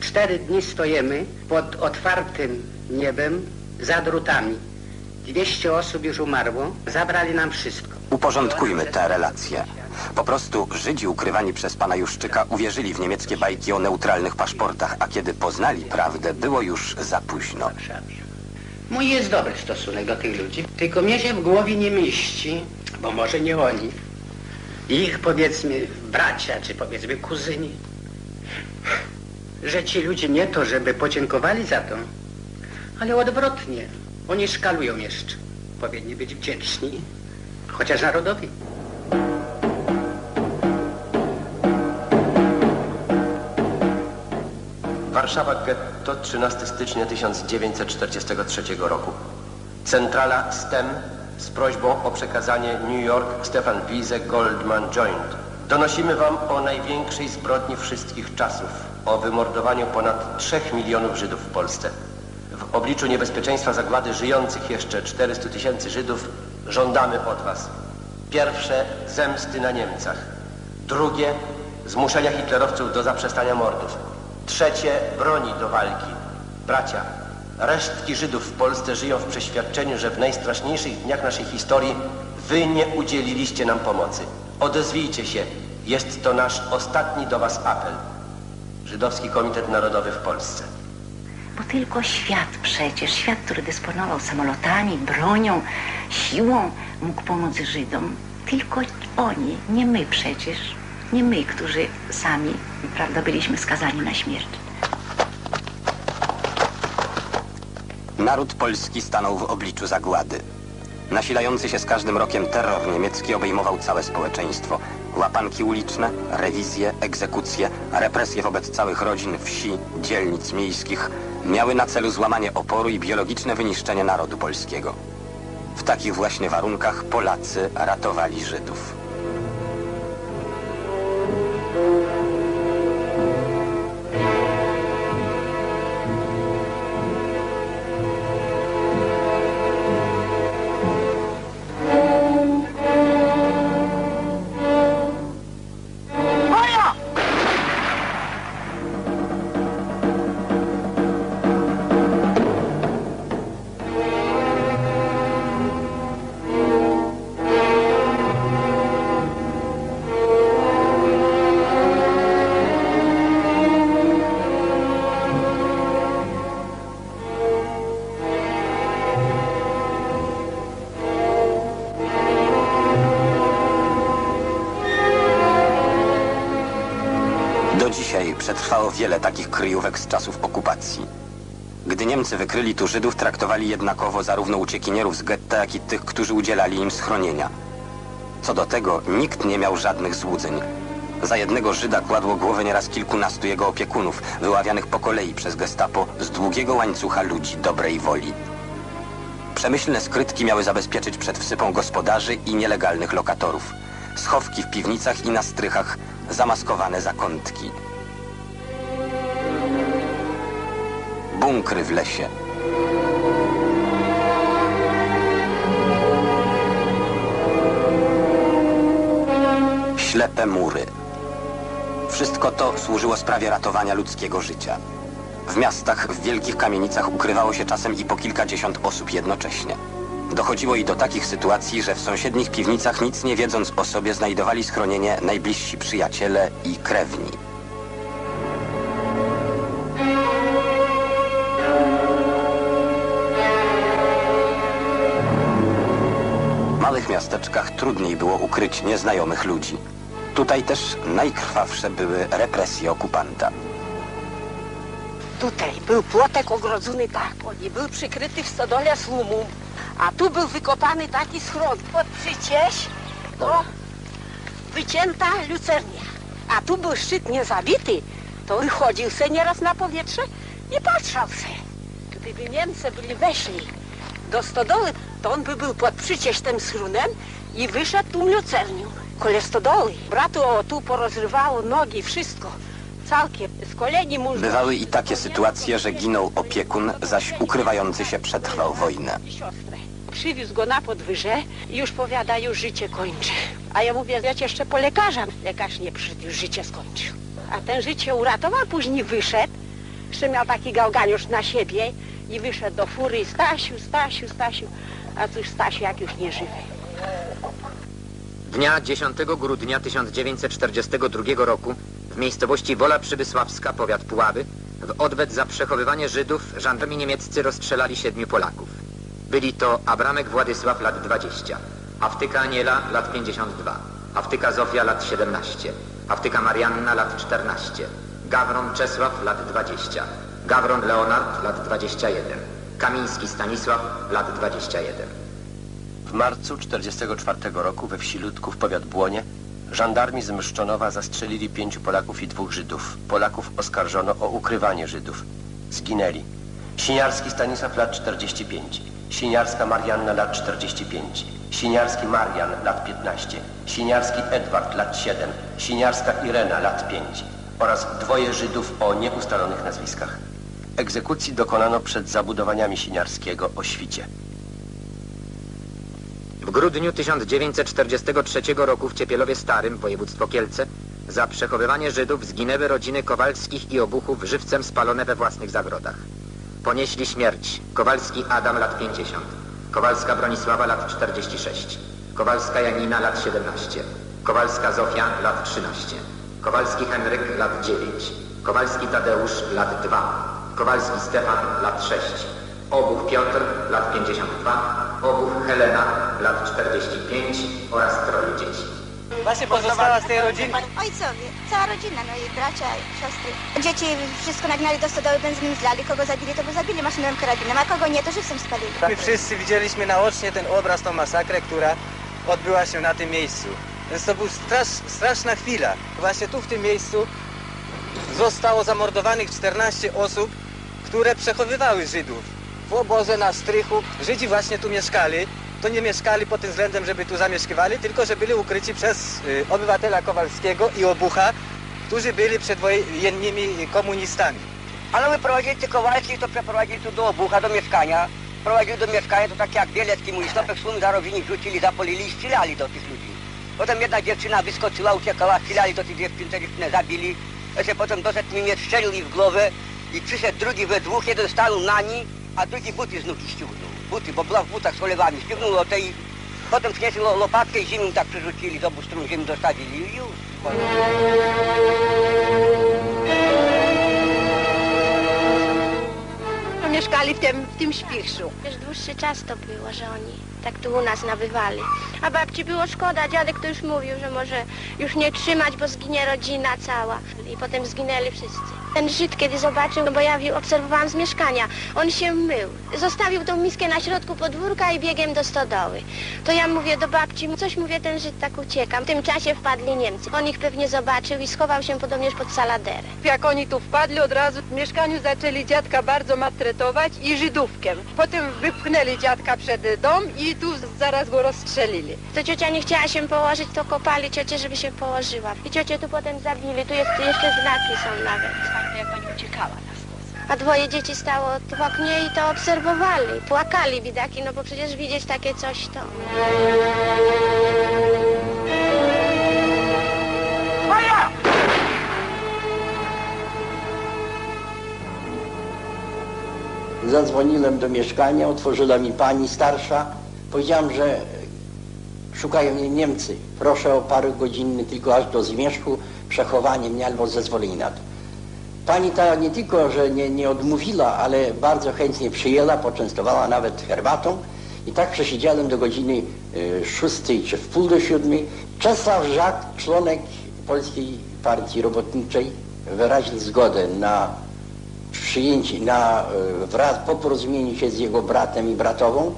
Cztery dni stojemy pod otwartym niebem za drutami. 200 osób już umarło. Zabrali nam wszystko. Uporządkujmy te relacje. Po prostu Żydzi ukrywani przez pana Juszczyka uwierzyli w niemieckie bajki o neutralnych paszportach, a kiedy poznali prawdę, było już za późno. Mój jest dobry stosunek do tych ludzi, tylko mnie się w głowie nie mieści, bo może nie oni. Ich powiedzmy bracia, czy powiedzmy kuzyni. Że ci ludzie nie to, żeby podziękowali za to, ale odwrotnie. Oni szkalują jeszcze. Powinni być wdzięczni, chociaż narodowi. Warszawa Getto, 13 stycznia 1943 roku. Centrala STEM z prośbą o przekazanie New York Stefan Wiese Goldman Joint. Donosimy Wam o największej zbrodni wszystkich czasów, o wymordowaniu ponad 3 milionów Żydów w Polsce. W obliczu niebezpieczeństwa zagłady żyjących jeszcze 400 tysięcy Żydów żądamy od Was pierwsze zemsty na Niemcach, drugie zmuszenia hitlerowców do zaprzestania mordów, trzecie broni do walki. Bracia, resztki Żydów w Polsce żyją w przeświadczeniu, że w najstraszniejszych dniach naszej historii Wy nie udzieliliście nam pomocy. Odezwijcie się, jest to nasz ostatni do Was apel. Żydowski Komitet Narodowy w Polsce. Bo tylko świat przecież, świat, który dysponował samolotami, bronią, siłą, mógł pomóc Żydom. Tylko oni, nie my przecież, nie my, którzy sami, prawda, byliśmy skazani na śmierć. Naród polski stanął w obliczu zagłady. Nasilający się z każdym rokiem terror niemiecki obejmował całe społeczeństwo. Łapanki uliczne, rewizje, egzekucje, represje wobec całych rodzin, wsi, dzielnic miejskich miały na celu złamanie oporu i biologiczne wyniszczenie narodu polskiego. W takich właśnie warunkach Polacy ratowali Żydów. Wiele takich kryjówek z czasów okupacji. Gdy Niemcy wykryli tu Żydów, traktowali jednakowo zarówno uciekinierów z getta, jak i tych, którzy udzielali im schronienia. Co do tego, nikt nie miał żadnych złudzeń. Za jednego Żyda kładło głowę nieraz kilkunastu jego opiekunów, wyławianych po kolei przez gestapo z długiego łańcucha ludzi dobrej woli. Przemyślne skrytki miały zabezpieczyć przed wsypą gospodarzy i nielegalnych lokatorów. Schowki w piwnicach i na strychach, zamaskowane zakątki. Bunkry w lesie. Ślepe mury. Wszystko to służyło sprawie ratowania ludzkiego życia. W miastach, w wielkich kamienicach ukrywało się czasem i po kilkadziesiąt osób jednocześnie. Dochodziło i do takich sytuacji, że w sąsiednich piwnicach, nic nie wiedząc o sobie, znajdowali schronienie najbliżsi przyjaciele i krewni. Miasteczkach trudniej było ukryć nieznajomych ludzi. Tutaj też najkrwawsze były represje okupanta. Tutaj był płotek ogrodzony tak, on był przykryty w stodole słumu, a tu był wykopany taki schron pod przycieś, to wycięta lucernia. A tu był szczyt niezabity, to wychodził se nieraz na powietrze i patrzał se. Gdyby Niemcy byli weszli do stodoły, to on by był pod przycieś tym schronem i wyszedł tą lucernią. Kole stodoły. Bratu o, tu porozrywało nogi, wszystko. Całkiem. Z koleni mu... Bywały i takie sytuacje, że ginął opiekun, zaś ukrywający się przetrwał wojnę. Przywiózł go na podwyże i już powiada, już życie kończy. A ja mówię, ja jeszcze po lekarza. Lekarz nie przyszedł, już życie skończył. A ten życie uratował, później wyszedł. Jeszcze miał taki gałganiusz na siebie i wyszedł do fury. Stasiu, Stasiu, Stasiu. A cóż Stasiu, jak już nie żywy. Dnia 10 grudnia 1942 roku w miejscowości Wola Przybysławska, powiat Puławy, w odwet za przechowywanie Żydów żandarmi niemieccy rozstrzelali siedmiu Polaków. Byli to Abramek Władysław, lat 20, Awtyka Aniela, lat 52, Awtyka Zofia, lat 17, Awtyka Marianna, lat 14, Gawron Czesław, lat 20, Gawron Leonard, lat 21, Kamiński Stanisław, lat 21. W marcu 1944 roku we wsi Ludków, powiat Błonie, żandarmi z Mszczonowa zastrzelili pięciu Polaków i dwóch Żydów. Polaków oskarżono o ukrywanie Żydów. Zginęli. Siniarski Stanisław, lat 45. Siniarska Marianna, lat 45. Siniarski Marian, lat 15. Siniarski Edward, lat 7. Siniarska Irena, lat 5. Oraz dwoje Żydów o nieustalonych nazwiskach. Egzekucji dokonano przed zabudowaniami Siniarskiego o świcie. W grudniu 1943 roku w Ciepielowie Starym, województwo Kielce, za przechowywanie Żydów zginęły rodziny Kowalskich i Obuchów żywcem spalone we własnych zagrodach. Ponieśli śmierć. Kowalski Adam lat 50, Kowalska Bronisława lat 46, Kowalska Janina lat 17, Kowalska Zofia lat 13, Kowalski Henryk lat 9, Kowalski Tadeusz lat 2, Kowalski Stefan, lat 6. Obuch Piotr, lat 52. Obuch Helena, lat 45 oraz troje dzieci. Właśnie pozostała z tej rodziny. Ojcowie, cała rodzina, no i bracia i siostry. Dzieci wszystko nagnali do stodoły, benzyną zlali, kogo zabili, to go zabili maszynowym karabinem, a kogo nie, to żywcem spalili. My wszyscy widzieliśmy naocznie ten obraz, tą masakrę, która odbyła się na tym miejscu. Więc to była strasz, straszna chwila. Właśnie tu w tym miejscu zostało zamordowanych 14 osób, które przechowywały Żydów. W obozie na strychu Żydzi właśnie tu mieszkali. To nie mieszkali pod tym względem, żeby tu zamieszkiwali, tylko że byli ukryci przez y, obywatela Kowalskiego i Obucha, którzy byli przedwojennymi komunistami. Ale my prowadzili tych Kowalskich, to przeprowadzili tu do Obucha, do mieszkania. Prowadzili do mieszkania, to tak jak Bielecki mój stopek słum za rowinik rzucili, zapolili i strzelali do tych ludzi. Potem jedna dziewczyna wyskoczyła, uciekała, strzelali do tych dziewczyn, te dziewczyny zabili. Jeszcze potem doszedł mi mnie strzelił ich w głowę i przyszedł drugi we dwóch, jeden stanął na ni, a drugi buty z nóg ściągnął. Buty, bo była w butach z olewami, ściągnął o tej... Potem przynieśli lo- łopatkę i ziemią tak przerzucili, z obu stron ziemię dostawili i już. Mieszkali w tym, w tym śpichrzu. Już dłuższy czas to było, że oni tak tu u nas nabywali. A babci było szkoda, dziadek to już mówił, że może już nie trzymać, bo zginie rodzina cała. I potem zginęli wszyscy. Ten Żyd, kiedy zobaczył, no bo ja obserwowałam z mieszkania, on się mył. Zostawił tą miskę na środku podwórka i biegiem do stodoły. To ja mówię do babci, coś mówię, ten Żyd tak ucieka. W tym czasie wpadli Niemcy. On ich pewnie zobaczył i schował się podobnież pod saladerę. Jak oni tu wpadli, od razu w mieszkaniu zaczęli dziadka bardzo maltretować i Żydówkiem. Potem wypchnęli dziadka przed dom i tu zaraz go rozstrzelili. To ciocia nie chciała się położyć, to kopali ciocię, żeby się położyła. I ciocię tu potem zabili, tu jest, jeszcze znaki są nawet. Jak pani uciekała. A dwoje dzieci stało w oknie i to obserwowali. Płakali bidaki, no bo przecież widzieć takie coś to... Zadzwoniłem do mieszkania, otworzyła mi pani starsza. Powiedziałem, że szukają mnie Niemcy. Proszę o parę godzinny tylko aż do zmierzchu przechowanie mnie albo zezwolenie na to. Pani ta nie tylko, że nie, nie odmówiła, ale bardzo chętnie przyjęła, poczęstowała nawet herbatą. I tak przesiedziałem do godziny e, szóstej czy w pół do siódmej. Czesław Żak, członek Polskiej Partii Robotniczej, wyraził zgodę na przyjęcie, na, e, wraz, po porozumieniu się z jego bratem i bratową,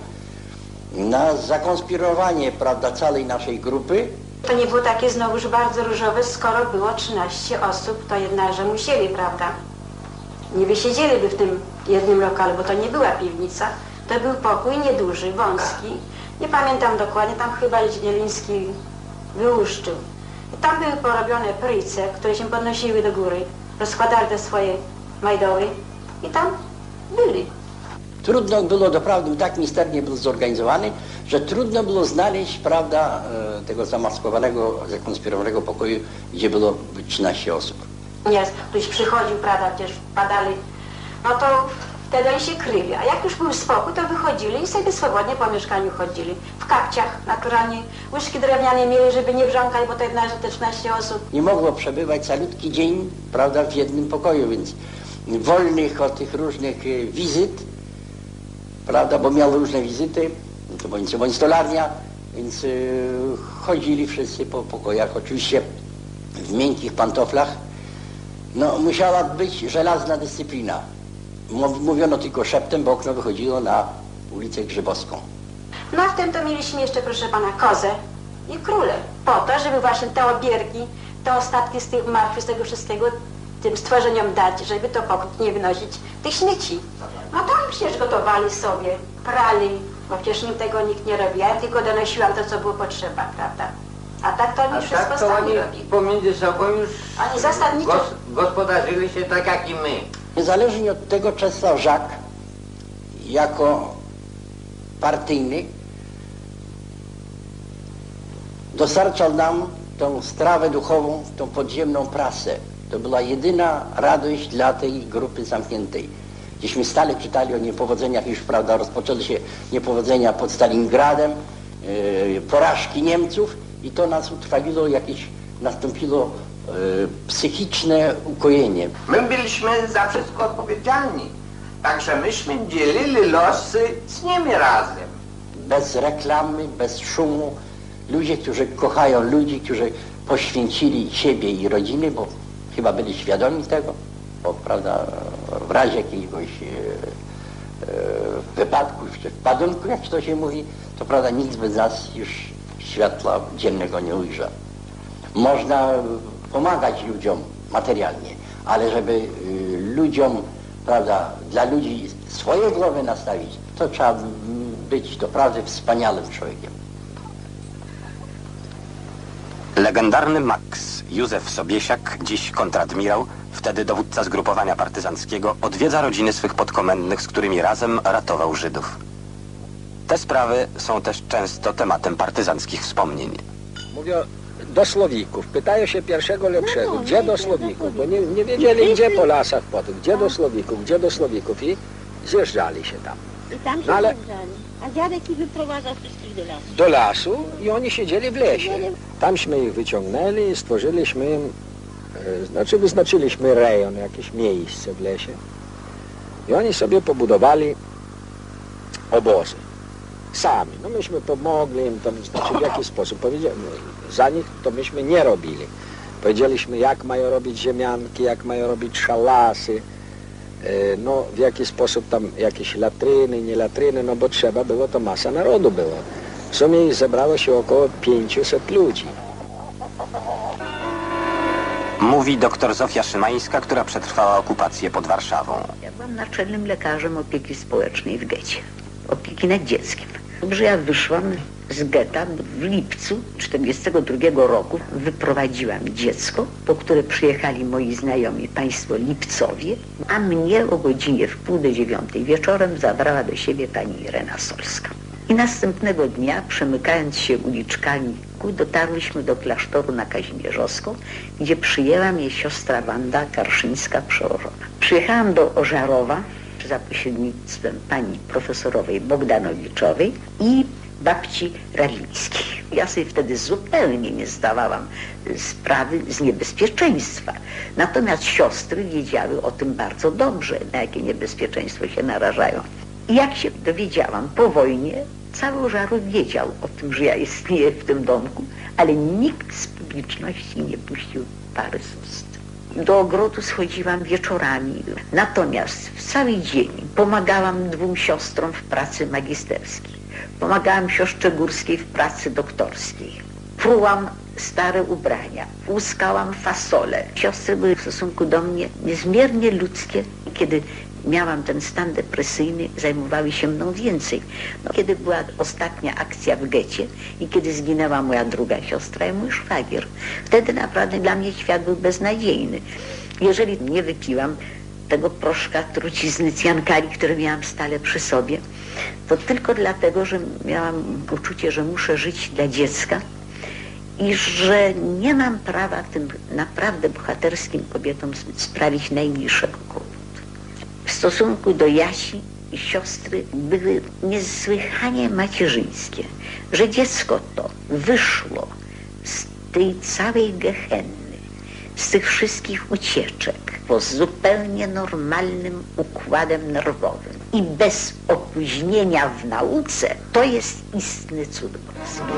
na zakonspirowanie, prawda, całej naszej grupy. To nie było takie znowuż bardzo różowe, skoro było 13 osób, to jednakże musieli, prawda? Nie wysiedzieliby w tym jednym lokalu, bo to nie była piwnica, to był pokój nieduży, wąski. Nie pamiętam dokładnie, tam chyba Zieliński wyłuszczył. I tam były porobione pryce, które się podnosiły do góry, rozkładali te swoje majdoły i tam byli. Trudno było, doprawdy tak misternie był zorganizowany, że trudno było znaleźć, prawda, e, tego zamaskowanego, zakonspirowanego pokoju, gdzie było 13 osób. Nieraz ktoś przychodził, prawda, przecież wpadali, no to wtedy oni się kryli. A jak już był spokój, to wychodzili i sobie swobodnie po mieszkaniu chodzili. W kapciach naturalnie. Łyżki drewniane mieli, żeby nie wrząkać, bo to jednak te 13 osób. Nie mogło przebywać calutki dzień, prawda, w jednym pokoju, więc wolnych od tych różnych e, wizyt, prawda, bo miał różne wizyty, to bądź, bądź stolarnia, więc y, chodzili wszyscy po pokojach, oczywiście w miękkich pantoflach. No, musiała być żelazna dyscyplina. Mów- Mówiono tylko szeptem, bo okno wychodziło na ulicę Grzybowską. No a w tym to mieliśmy jeszcze, proszę pana, kozę i króle. Po to, żeby właśnie te obierki, te ostatki z tych martwych, z tego wszystkiego tym stworzeniom dać, żeby to pokój nie wynosić tych śmieci. No to oni przecież gotowali sobie, prali, bo przecież im tego nikt nie robi. Ja tylko donosiłam to, co było potrzeba, prawda? A tak to oni A wszystko tak to sami oni robili. pomiędzy sobą już Oni zasadniczo... gos gospodarzyli się tak jak i my. Niezależnie od tego Czesław Żak jako partyjny dostarczał nam tą strawę duchową, tą podziemną prasę. To była jedyna radość dla tej grupy zamkniętej. Gdzieśmy stale czytali o niepowodzeniach, już prawda, rozpoczęły się niepowodzenia pod Stalingradem, yy, porażki Niemców i to nas utrwaliło jakieś, nastąpiło psychiczne ukojenie. My byliśmy za wszystko odpowiedzialni. Także myśmy dzielili losy z nimi razem. Bez reklamy, bez szumu. Ludzie, którzy kochają ludzi, którzy poświęcili siebie i rodziny, bo chyba byli świadomi tego, bo prawda, w razie jakiegoś e, e, wypadku czy wpadunku, jak to się mówi, to prawda, nikt z nas już światła dziennego nie ujrza. Można pomagać ludziom materialnie, ale żeby y, ludziom, prawda, dla ludzi swoje głowy nastawić, to trzeba być doprawdy wspaniałym człowiekiem. Legendarny Max Józef Sobiesiak, dziś kontradmirał, wtedy dowódca zgrupowania partyzanckiego, odwiedza rodziny swych podkomendnych, z którymi razem ratował Żydów. Te sprawy są też często tematem partyzanckich wspomnień. Mówią do Słowików, pytają się pierwszego lepszego, gdzie do Słowików, bo nie, nie wiedzieli gdzie po lasach potem, gdzie do Słowików, gdzie do Słowików i zjeżdżali się tam. I tam się No ale- zjeżdżali. A dziadek ich wyprowadzał wszystkich do lasu. Do lasu i oni siedzieli w lesie. Tamśmy ich wyciągnęli i stworzyliśmy im, e, znaczy wyznaczyliśmy rejon, jakieś miejsce w lesie. I oni sobie pobudowali obozy. Sami. No myśmy pomogli im, tam, znaczy w jaki sposób. Powiedzieli, za nich to myśmy nie robili. Powiedzieliśmy, jak mają robić ziemianki, jak mają robić szalasy, e, no w jaki sposób tam jakieś latryny, nie latryny, no bo trzeba było, to masa narodu było. W sumie zebrało się około 500 ludzi. Mówi doktor Zofia Szymańska, która przetrwała okupację pod Warszawą. Ja byłam naczelnym lekarzem opieki społecznej w getcie. Opieki nad dzieckiem. Że ja wyszłam z getta w lipcu 42 roku. Wyprowadziłam dziecko, po które przyjechali moi znajomi, państwo Lipcowie, a mnie o godzinie w pół do dziewiątej wieczorem zabrała do siebie pani Irena Solska. I następnego dnia, przemykając się uliczkami, dotarliśmy do klasztoru na Kazimierzowską, gdzie przyjęła mnie siostra Wanda Karszyńska-Przełożona. Przyjechałam do Ożarowa za pośrednictwem pani profesorowej Bogdanowiczowej i babci Ralińskiej. Ja sobie wtedy zupełnie nie zdawałam sprawy z niebezpieczeństwa. Natomiast siostry wiedziały o tym bardzo dobrze, na jakie niebezpieczeństwo się narażają. I jak się dowiedziałam po wojnie, cały Żarów wiedział o tym, że ja istnieję w tym domku, ale nikt z publiczności nie puścił pary z. Do ogrodu schodziłam wieczorami, natomiast w cały dzień pomagałam dwóm siostrom w pracy magisterskiej. Pomagałam siostrze Górskiej w pracy doktorskiej. Prułam stare ubrania, łuskałam fasole. Siostry były w stosunku do mnie niezmiernie ludzkie. Kiedy miałam ten stan depresyjny, zajmowały się mną więcej. No, kiedy była ostatnia akcja w getcie i kiedy zginęła moja druga siostra i mój szwagier, wtedy naprawdę dla mnie świat był beznadziejny. Jeżeli nie wypiłam tego proszka trucizny cjankali, które miałam stale przy sobie, to tylko dlatego, że miałam uczucie, że muszę żyć dla dziecka i że nie mam prawa tym naprawdę bohaterskim kobietom sprawić najmniejszego kłopotu. W stosunku do Jasi i siostry były niesłychanie macierzyńskie, że dziecko to wyszło z tej całej gehenny, z tych wszystkich ucieczek, po zupełnie normalnym układem nerwowym i bez opóźnienia w nauce, to jest istny cud boski.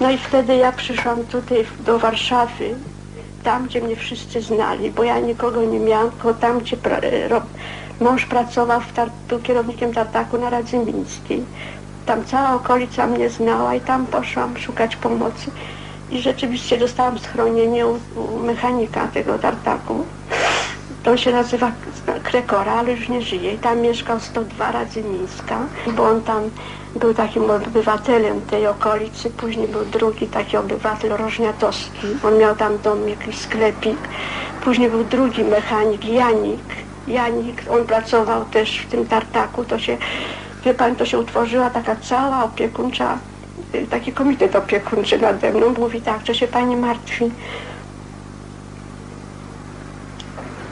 No i wtedy ja przyszłam tutaj do Warszawy, tam gdzie mnie wszyscy znali, bo ja nikogo nie miałam, tylko tam gdzie pra, e, mąż pracował, w tar, był kierownikiem tartaku na Radzymińskiej. Tam cała okolica mnie znała i tam poszłam szukać pomocy. I rzeczywiście dostałam schronienie u, u mechanika tego tartaku. To się nazywa Krekora, ale już nie żyje. I tam mieszkał 102 Radzymińska, bo on tam był takim obywatelem tej okolicy. Później był drugi taki obywatel Rożniatowski. On miał tam dom, jakiś sklepik. Później był drugi mechanik, Janik. Janik, on pracował też w tym tartaku. To się, wie pan, to się utworzyła taka cała opiekuńcza, taki komitet opiekuńczy nade mną. Mówi tak, co się pani martwi?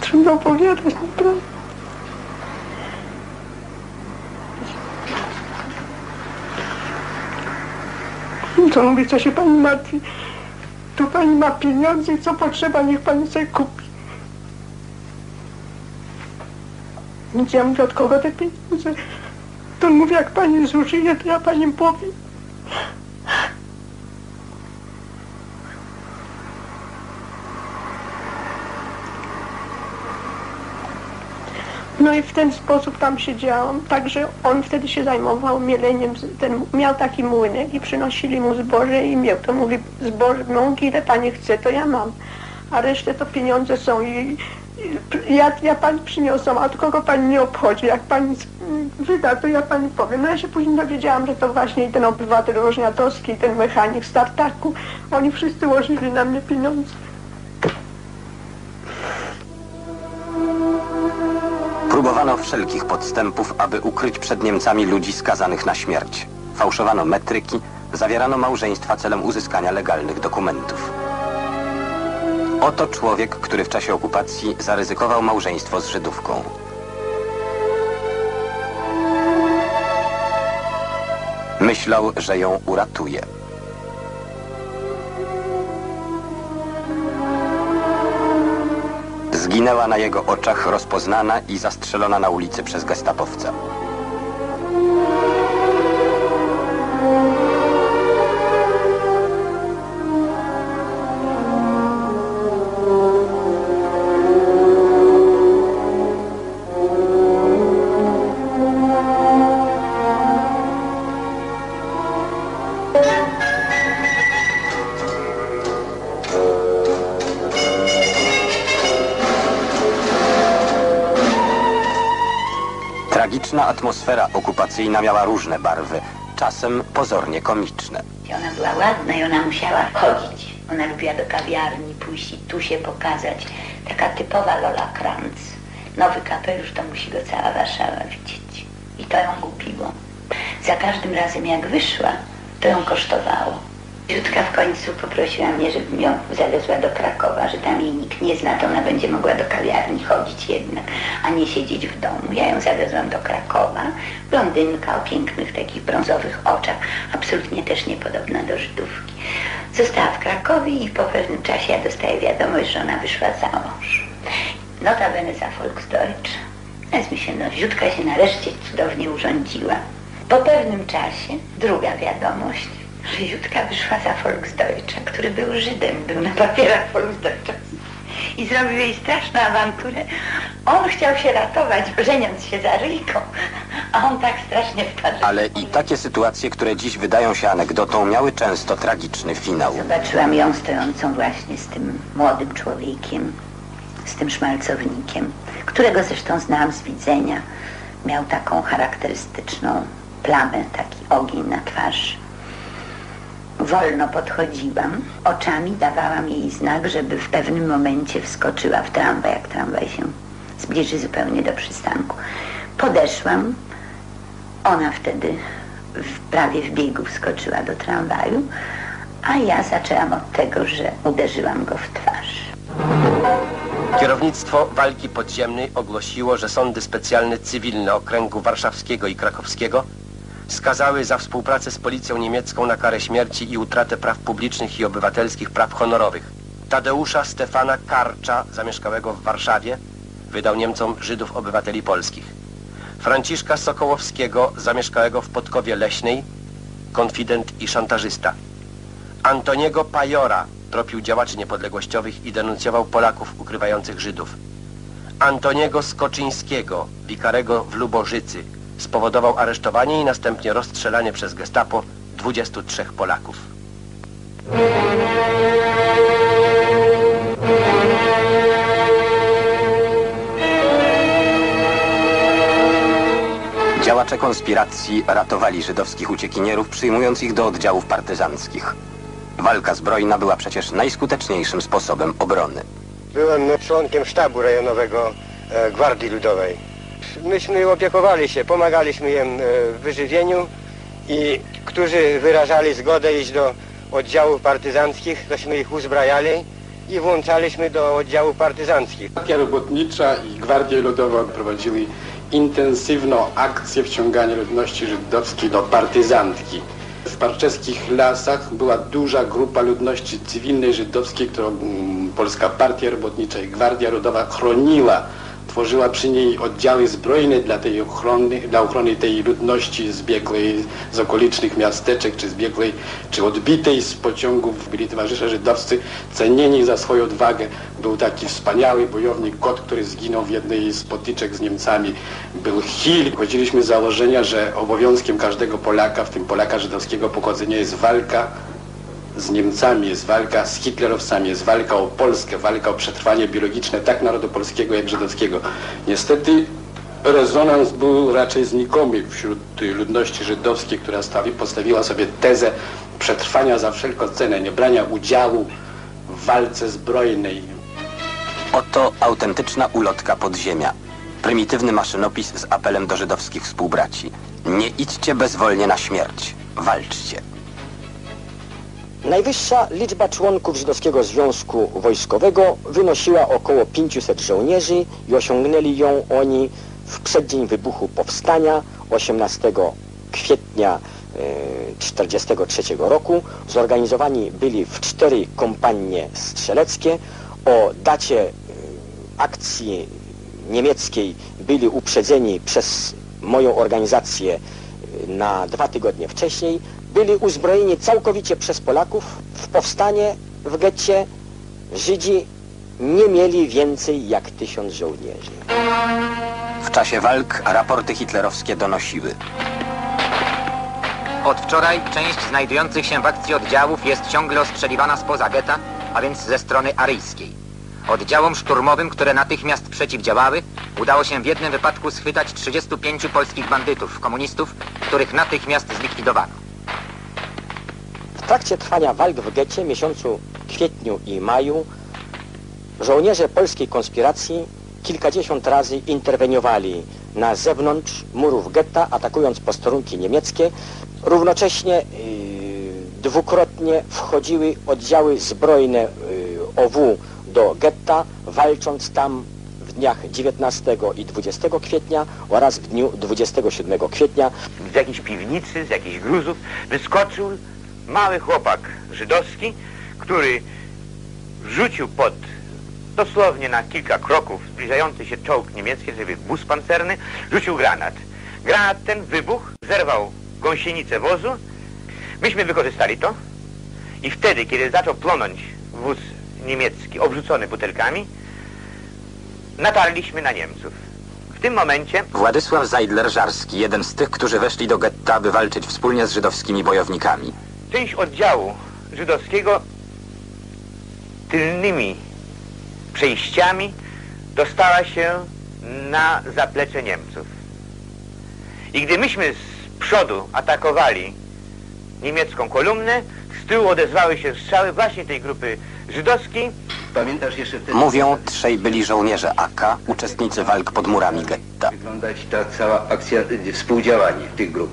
Trudno opowiadać, naprawdę. To mówi, co się pani martwi? Tu pani ma pieniądze, co potrzeba, niech pani sobie kupi. Więc ja mówię, od kogo te pieniądze? To on mówi, jak pani zużyje, to ja pani powiem. No i w ten sposób tam siedziałam. Także on wtedy się zajmował mieleniem, ten, miał taki młynek i przynosili mu zboże i miał. To mówi, zboże, mąki ile pani chce, to ja mam. A resztę to pieniądze są i, i ja, ja pani przyniosłam, a od kogo pani nie obchodzi. Jak pani wyda, to ja pani powiem. No ja się później dowiedziałam, że to właśnie ten obywatel Rożniatowski, ten mechanik z tartaku, oni wszyscy łożyli na mnie pieniądze. Próbowano wszelkich podstępów, aby ukryć przed Niemcami ludzi skazanych na śmierć. Fałszowano metryki, zawierano małżeństwa celem uzyskania legalnych dokumentów. Oto człowiek, który w czasie okupacji zaryzykował małżeństwo z Żydówką. Myślał, że ją uratuje. Zginęła na jego oczach rozpoznana i zastrzelona na ulicy przez gestapowca. Atmosfera okupacyjna miała różne barwy, czasem pozornie komiczne. Ona była ładna i ona musiała chodzić. Ona lubiła do kawiarni pójść i tu się pokazać. Taka typowa Lola Kranz. Nowy kapelusz to musi go cała Warszawa widzieć. I to ją gubiło. Za każdym razem jak wyszła, to ją kosztowało. Jutka w końcu poprosiła mnie, żebym ją zawiozła do Krakowa, że tam jej nikt nie zna, to ona będzie mogła do kawiarni chodzić jednak, a nie siedzieć w domu. Ja ją zawiozłam do Krakowa, blondynka o pięknych takich brązowych oczach, absolutnie też niepodobna do Żydówki. Została w Krakowie i po pewnym czasie ja dostaję wiadomość, że ona wyszła za mąż. Notabene za Volksdeutsch. Więc mi się, no, Ziutka się nareszcie cudownie urządziła. Po pewnym czasie druga wiadomość, że Jutka wyszła za Volksdeutscha, który był Żydem, był na papierach Volksdeutscha. I zrobił jej straszną awanturę. On chciał się ratować, żeniąc się za Ryjką, a on tak strasznie wpadł. Ale i takie sytuacje, które dziś wydają się anegdotą, miały często tragiczny finał. Zobaczyłam ją stojącą właśnie z tym młodym człowiekiem, z tym szmalcownikiem, którego zresztą znałam z widzenia. Miał taką charakterystyczną plamę, taki ogień na twarzy. Wolno podchodziłam, oczami dawałam jej znak, żeby w pewnym momencie wskoczyła w tramwaj, jak tramwaj się zbliży zupełnie do przystanku. Podeszłam, ona wtedy w, prawie w biegu wskoczyła do tramwaju, a ja zaczęłam od tego, że uderzyłam go w twarz. Kierownictwo walki podziemnej ogłosiło, że sądy specjalne cywilne okręgu warszawskiego i krakowskiego skazały za współpracę z policją niemiecką na karę śmierci i utratę praw publicznych i obywatelskich praw honorowych. Tadeusza Stefana Karcza, zamieszkałego w Warszawie, wydał Niemcom Żydów obywateli polskich. Franciszka Sokołowskiego, zamieszkałego w Podkowie Leśnej, konfident i szantażysta. Antoniego Pajora tropił działaczy niepodległościowych i denuncjował Polaków ukrywających Żydów. Antoniego Skoczyńskiego, wikarego w Lubożycy, spowodował aresztowanie i następnie rozstrzelanie przez gestapo 23 Polaków. Działacze konspiracji ratowali żydowskich uciekinierów, przyjmując ich do oddziałów partyzanckich. Walka zbrojna była przecież najskuteczniejszym sposobem obrony. Byłem członkiem sztabu rejonowego e, Gwardii Ludowej. Myśmy opiekowali się, pomagaliśmy im e, w wyżywieniu i którzy wyrażali zgodę iść do oddziałów partyzanckich, tośmy ich uzbrajali i włączaliśmy do oddziałów partyzanckich. Partia Robotnicza i Gwardia Ludowa prowadziły intensywną akcję wciągania ludności żydowskiej do partyzantki. W parczeskich lasach była duża grupa ludności cywilnej żydowskiej, którą mm, Polska Partia Robotnicza i Gwardia Ludowa chroniła. Tworzyła przy niej oddziały zbrojne dla tej ochrony, dla ochrony tej ludności zbiegłej z okolicznych miasteczek, czy zbiegłej, czy odbitej z pociągów. Byli towarzysze żydowscy cenieni za swoją odwagę. Był taki wspaniały bojownik Kot, który zginął w jednej z potyczek z Niemcami. Był Hill. Chodziliśmy z założenia, że obowiązkiem każdego Polaka, w tym Polaka żydowskiego pochodzenia jest walka z Niemcami, jest walka z hitlerowcami, jest walka o Polskę, walka o przetrwanie biologiczne tak narodu polskiego jak żydowskiego. Niestety rezonans był raczej znikomy wśród ludności żydowskiej, która stawi, postawiła sobie tezę przetrwania za wszelką cenę, nie brania udziału w walce zbrojnej. Oto autentyczna ulotka podziemia. Prymitywny maszynopis z apelem do żydowskich współbraci. Nie idźcie bezwolnie na śmierć. Walczcie. Najwyższa liczba członków Żydowskiego Związku Wojskowego wynosiła około 500 żołnierzy i osiągnęli ją oni w przeddzień wybuchu powstania 18 kwietnia 1943 roku. Zorganizowani byli w cztery kompanie strzeleckie. O dacie e, akcji niemieckiej byli uprzedzeni przez moją organizację e, na dwa tygodnie wcześniej. Byli uzbrojeni całkowicie przez Polaków. W powstanie w getcie Żydzi nie mieli więcej jak tysiąc żołnierzy. W czasie walk raporty hitlerowskie donosiły. Od wczoraj część znajdujących się w akcji oddziałów jest ciągle ostrzeliwana spoza getta, a więc ze strony aryjskiej. Oddziałom szturmowym, które natychmiast przeciwdziałały, udało się w jednym wypadku schwytać 35 polskich bandytów, komunistów, których natychmiast zlikwidowano. Trakcie trwania walk w getcie miesiącu kwietniu i maju żołnierze polskiej konspiracji kilkadziesiąt razy interweniowali na zewnątrz murów getta, atakując posterunki niemieckie. Równocześnie yy, dwukrotnie wchodziły oddziały zbrojne yy, OW do getta, walcząc tam w dniach 19 i 20 kwietnia oraz w dniu 27 kwietnia. z jakiejś piwnicy, z jakichś gruzów wyskoczył mały chłopak żydowski, który rzucił pod dosłownie na kilka kroków zbliżający się czołg niemiecki, czyli wóz pancerny, rzucił granat. Granat ten wybuchł, zerwał gąsienicę wozu. Myśmy wykorzystali to i wtedy, kiedy zaczął plonąć wóz niemiecki obrzucony butelkami, natarliśmy na Niemców. W tym momencie Władysław Zajdler-Żarski, jeden z tych, którzy weszli do getta, by walczyć wspólnie z żydowskimi bojownikami. Część oddziału żydowskiego tylnymi przejściami dostała się na zaplecze Niemców. I gdy myśmy z przodu atakowali niemiecką kolumnę, z tyłu odezwały się strzały właśnie tej grupy żydowskiej. Pamiętasz jeszcze wtedy, Mówią trzej byli żołnierze AK, uczestnicy walk pod murami getta. wyglądać ta cała akcja, y, współdziałanie tych grup.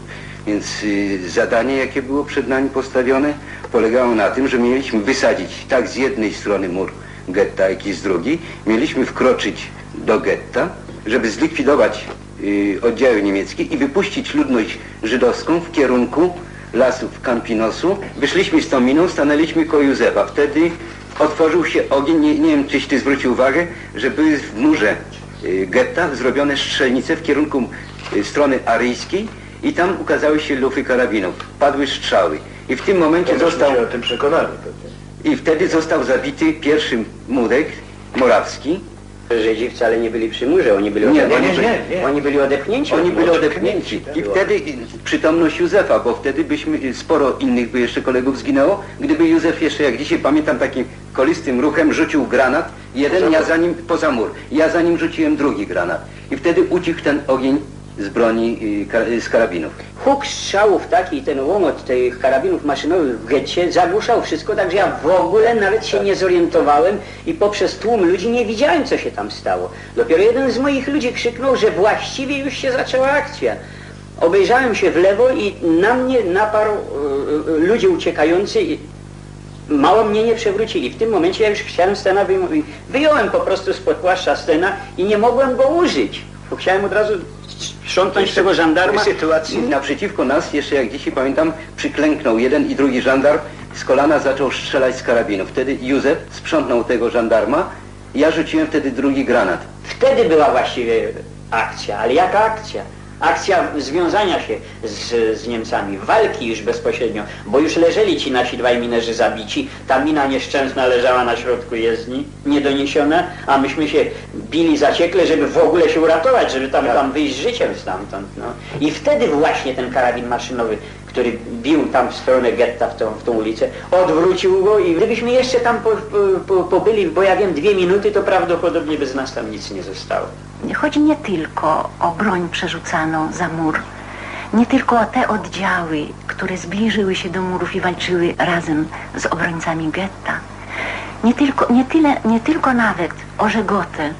Więc y, zadanie, jakie było przed nami postawione, polegało na tym, że mieliśmy wysadzić tak z jednej strony mur getta, jak i z drugiej. Mieliśmy wkroczyć do getta, żeby zlikwidować y, oddziały niemieckie i wypuścić ludność żydowską w kierunku lasów Campinosu. Wyszliśmy z tą miną, stanęliśmy koło Józefa. Wtedy otworzył się ogień. Nie, nie wiem, czyś ty zwrócił uwagę, że były w murze y, getta zrobione strzelnice w kierunku strony aryjskiej i tam ukazały się lufy karabinów. Padły strzały. I w tym momencie został... o tym przekonali I wtedy został zabity pierwszy murek morawski. Żydzi wcale nie byli przy murze, oni byli Nie, odepchnięci. nie, nie, nie. Oni byli odepchnięci. Oni byli odepchnięci. I wtedy przytomność Józefa, bo wtedy byśmy, sporo innych by jeszcze kolegów zginęło, gdyby Józef jeszcze, jak dzisiaj pamiętam, takim kolistym ruchem rzucił granat, jeden, ja za nim, poza mur, ja za nim rzuciłem drugi granat. I wtedy ucichł ten ogień z broni, y, y, z karabinów. Huk strzałów taki i ten łomot tych karabinów maszynowych w getcie zagłuszał wszystko, także ja w ogóle nawet się nie zorientowałem i poprzez tłum ludzi nie widziałem, co się tam stało. Dopiero jeden z moich ludzi krzyknął, że właściwie już się zaczęła akcja. Obejrzałem się w lewo i na mnie naparł e, e, ludzie uciekający i mało mnie nie przewrócili. W tym momencie ja już chciałem Stena wyjmować. Wyjąłem po prostu spod płaszcza Stena i nie mogłem go użyć. Bo chciałem od razu sprzątnąć tego żandarma. W sytuacji naprzeciwko nas, jeszcze jak dzisiaj pamiętam, przyklęknął jeden i drugi żandarm, z kolana zaczął strzelać z karabinu. Wtedy Józef sprzątnął tego żandarma, ja rzuciłem wtedy drugi granat. Wtedy była właściwie akcja, ale jaka akcja? Akcja związania się z, z Niemcami, walki już bezpośrednio, bo już leżeli ci nasi dwaj minerzy zabici, ta mina nieszczęsna leżała na środku jezdni, niedoniesiona, a myśmy się bili zaciekle, żeby w ogóle się uratować, żeby tam, tam wyjść z życiem stamtąd. No. I wtedy właśnie ten karabin maszynowy, który bił tam w stronę getta, w tą, w tą ulicę, odwrócił go i gdybyśmy jeszcze tam po, po, pobyli, bo ja wiem, dwie minuty, to prawdopodobnie bez nas tam nic nie zostało. Chodzi nie tylko o broń przerzucaną za mur, nie tylko o te oddziały, które zbliżyły się do murów i walczyły razem z obrońcami getta. Nie tylko, nie tyle, nie tylko nawet o Żegotę,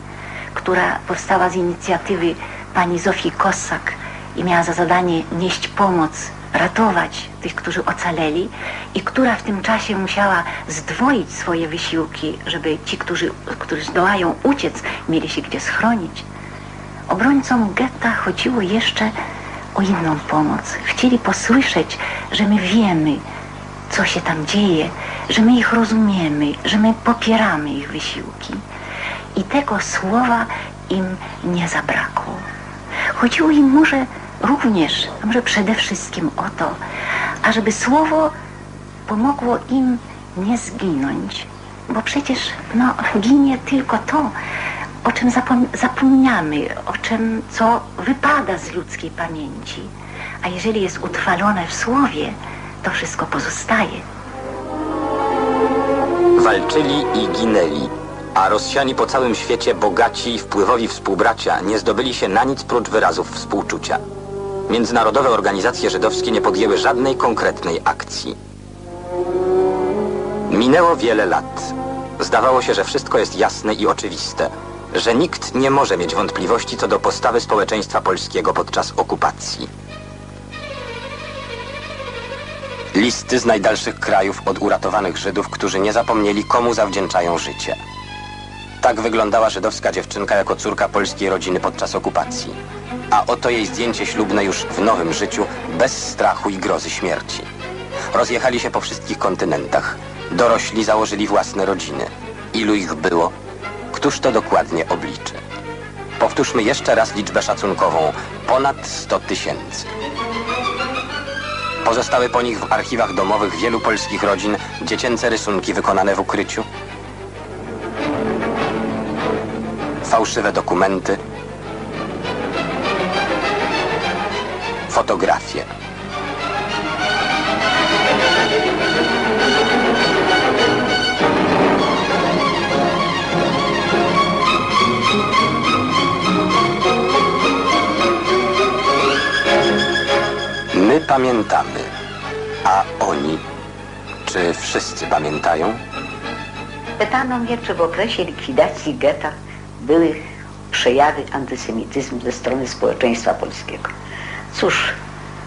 która powstała z inicjatywy pani Zofii Kossak i miała za zadanie nieść pomoc, ratować tych, którzy ocaleli i która w tym czasie musiała zdwoić swoje wysiłki, żeby ci, którzy, którzy zdołają uciec, mieli się gdzie schronić. Obrońcom getta chodziło jeszcze o inną pomoc. Chcieli posłyszeć, że my wiemy, co się tam dzieje, że my ich rozumiemy, że my popieramy ich wysiłki. I tego słowa im nie zabrakło. Chodziło im może również, a może przede wszystkim o to, ażeby słowo pomogło im nie zginąć. Bo przecież no, ginie tylko to, o czym zapom zapomniamy, o czym, co wypada z ludzkiej pamięci. A jeżeli jest utrwalone w słowie, to wszystko pozostaje. Walczyli i ginęli, a rozsiani po całym świecie bogaci i wpływowi współbracia nie zdobyli się na nic prócz wyrazów współczucia. Międzynarodowe organizacje żydowskie nie podjęły żadnej konkretnej akcji. Minęło wiele lat. Zdawało się, że wszystko jest jasne i oczywiste, że nikt nie może mieć wątpliwości co do postawy społeczeństwa polskiego podczas okupacji. Listy z najdalszych krajów od uratowanych Żydów, którzy nie zapomnieli, komu zawdzięczają życie. Tak wyglądała żydowska dziewczynka jako córka polskiej rodziny podczas okupacji. A oto jej zdjęcie ślubne już w nowym życiu, bez strachu i grozy śmierci. Rozjechali się po wszystkich kontynentach. Dorośli założyli własne rodziny. Ilu ich było? Któż to dokładnie obliczy? Powtórzmy jeszcze raz liczbę szacunkową. Ponad 100 tysięcy. Pozostały po nich w archiwach domowych wielu polskich rodzin dziecięce rysunki wykonane w ukryciu, fałszywe dokumenty, fotografie. My pamiętamy, a oni, czy wszyscy pamiętają? Pytano mnie, czy w okresie likwidacji getta były przejawy antysemityzmu ze strony społeczeństwa polskiego. Cóż,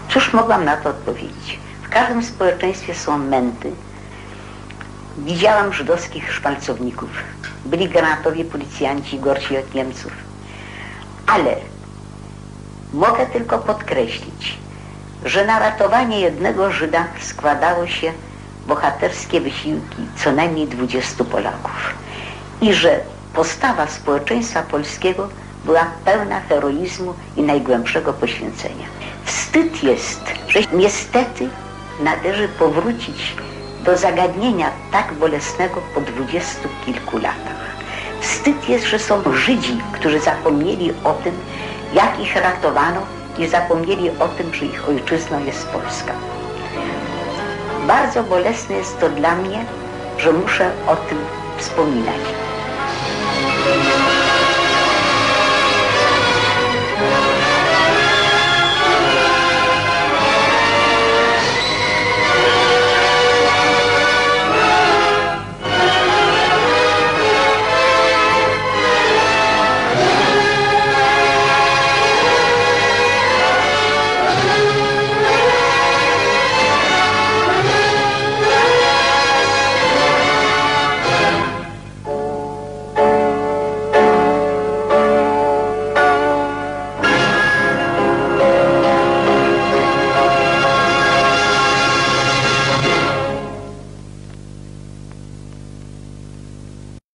cóż mogłam na to odpowiedzieć? W każdym społeczeństwie są męty. Widziałam żydowskich szmalcowników. Byli granatowi policjanci gorsi od Niemców. Ale mogę tylko podkreślić, że na ratowanie jednego Żyda składało się bohaterskie wysiłki co najmniej 20 Polaków i że postawa społeczeństwa polskiego była pełna heroizmu i najgłębszego poświęcenia. Wstyd jest, że niestety należy powrócić do zagadnienia tak bolesnego po dwudziestu kilku latach. Wstyd jest, że są Żydzi, którzy zapomnieli o tym, jak ich ratowano i zapomnieli o tym, że ich ojczyzną jest Polska. Bardzo bolesne jest to dla mnie, że muszę o tym wspominać.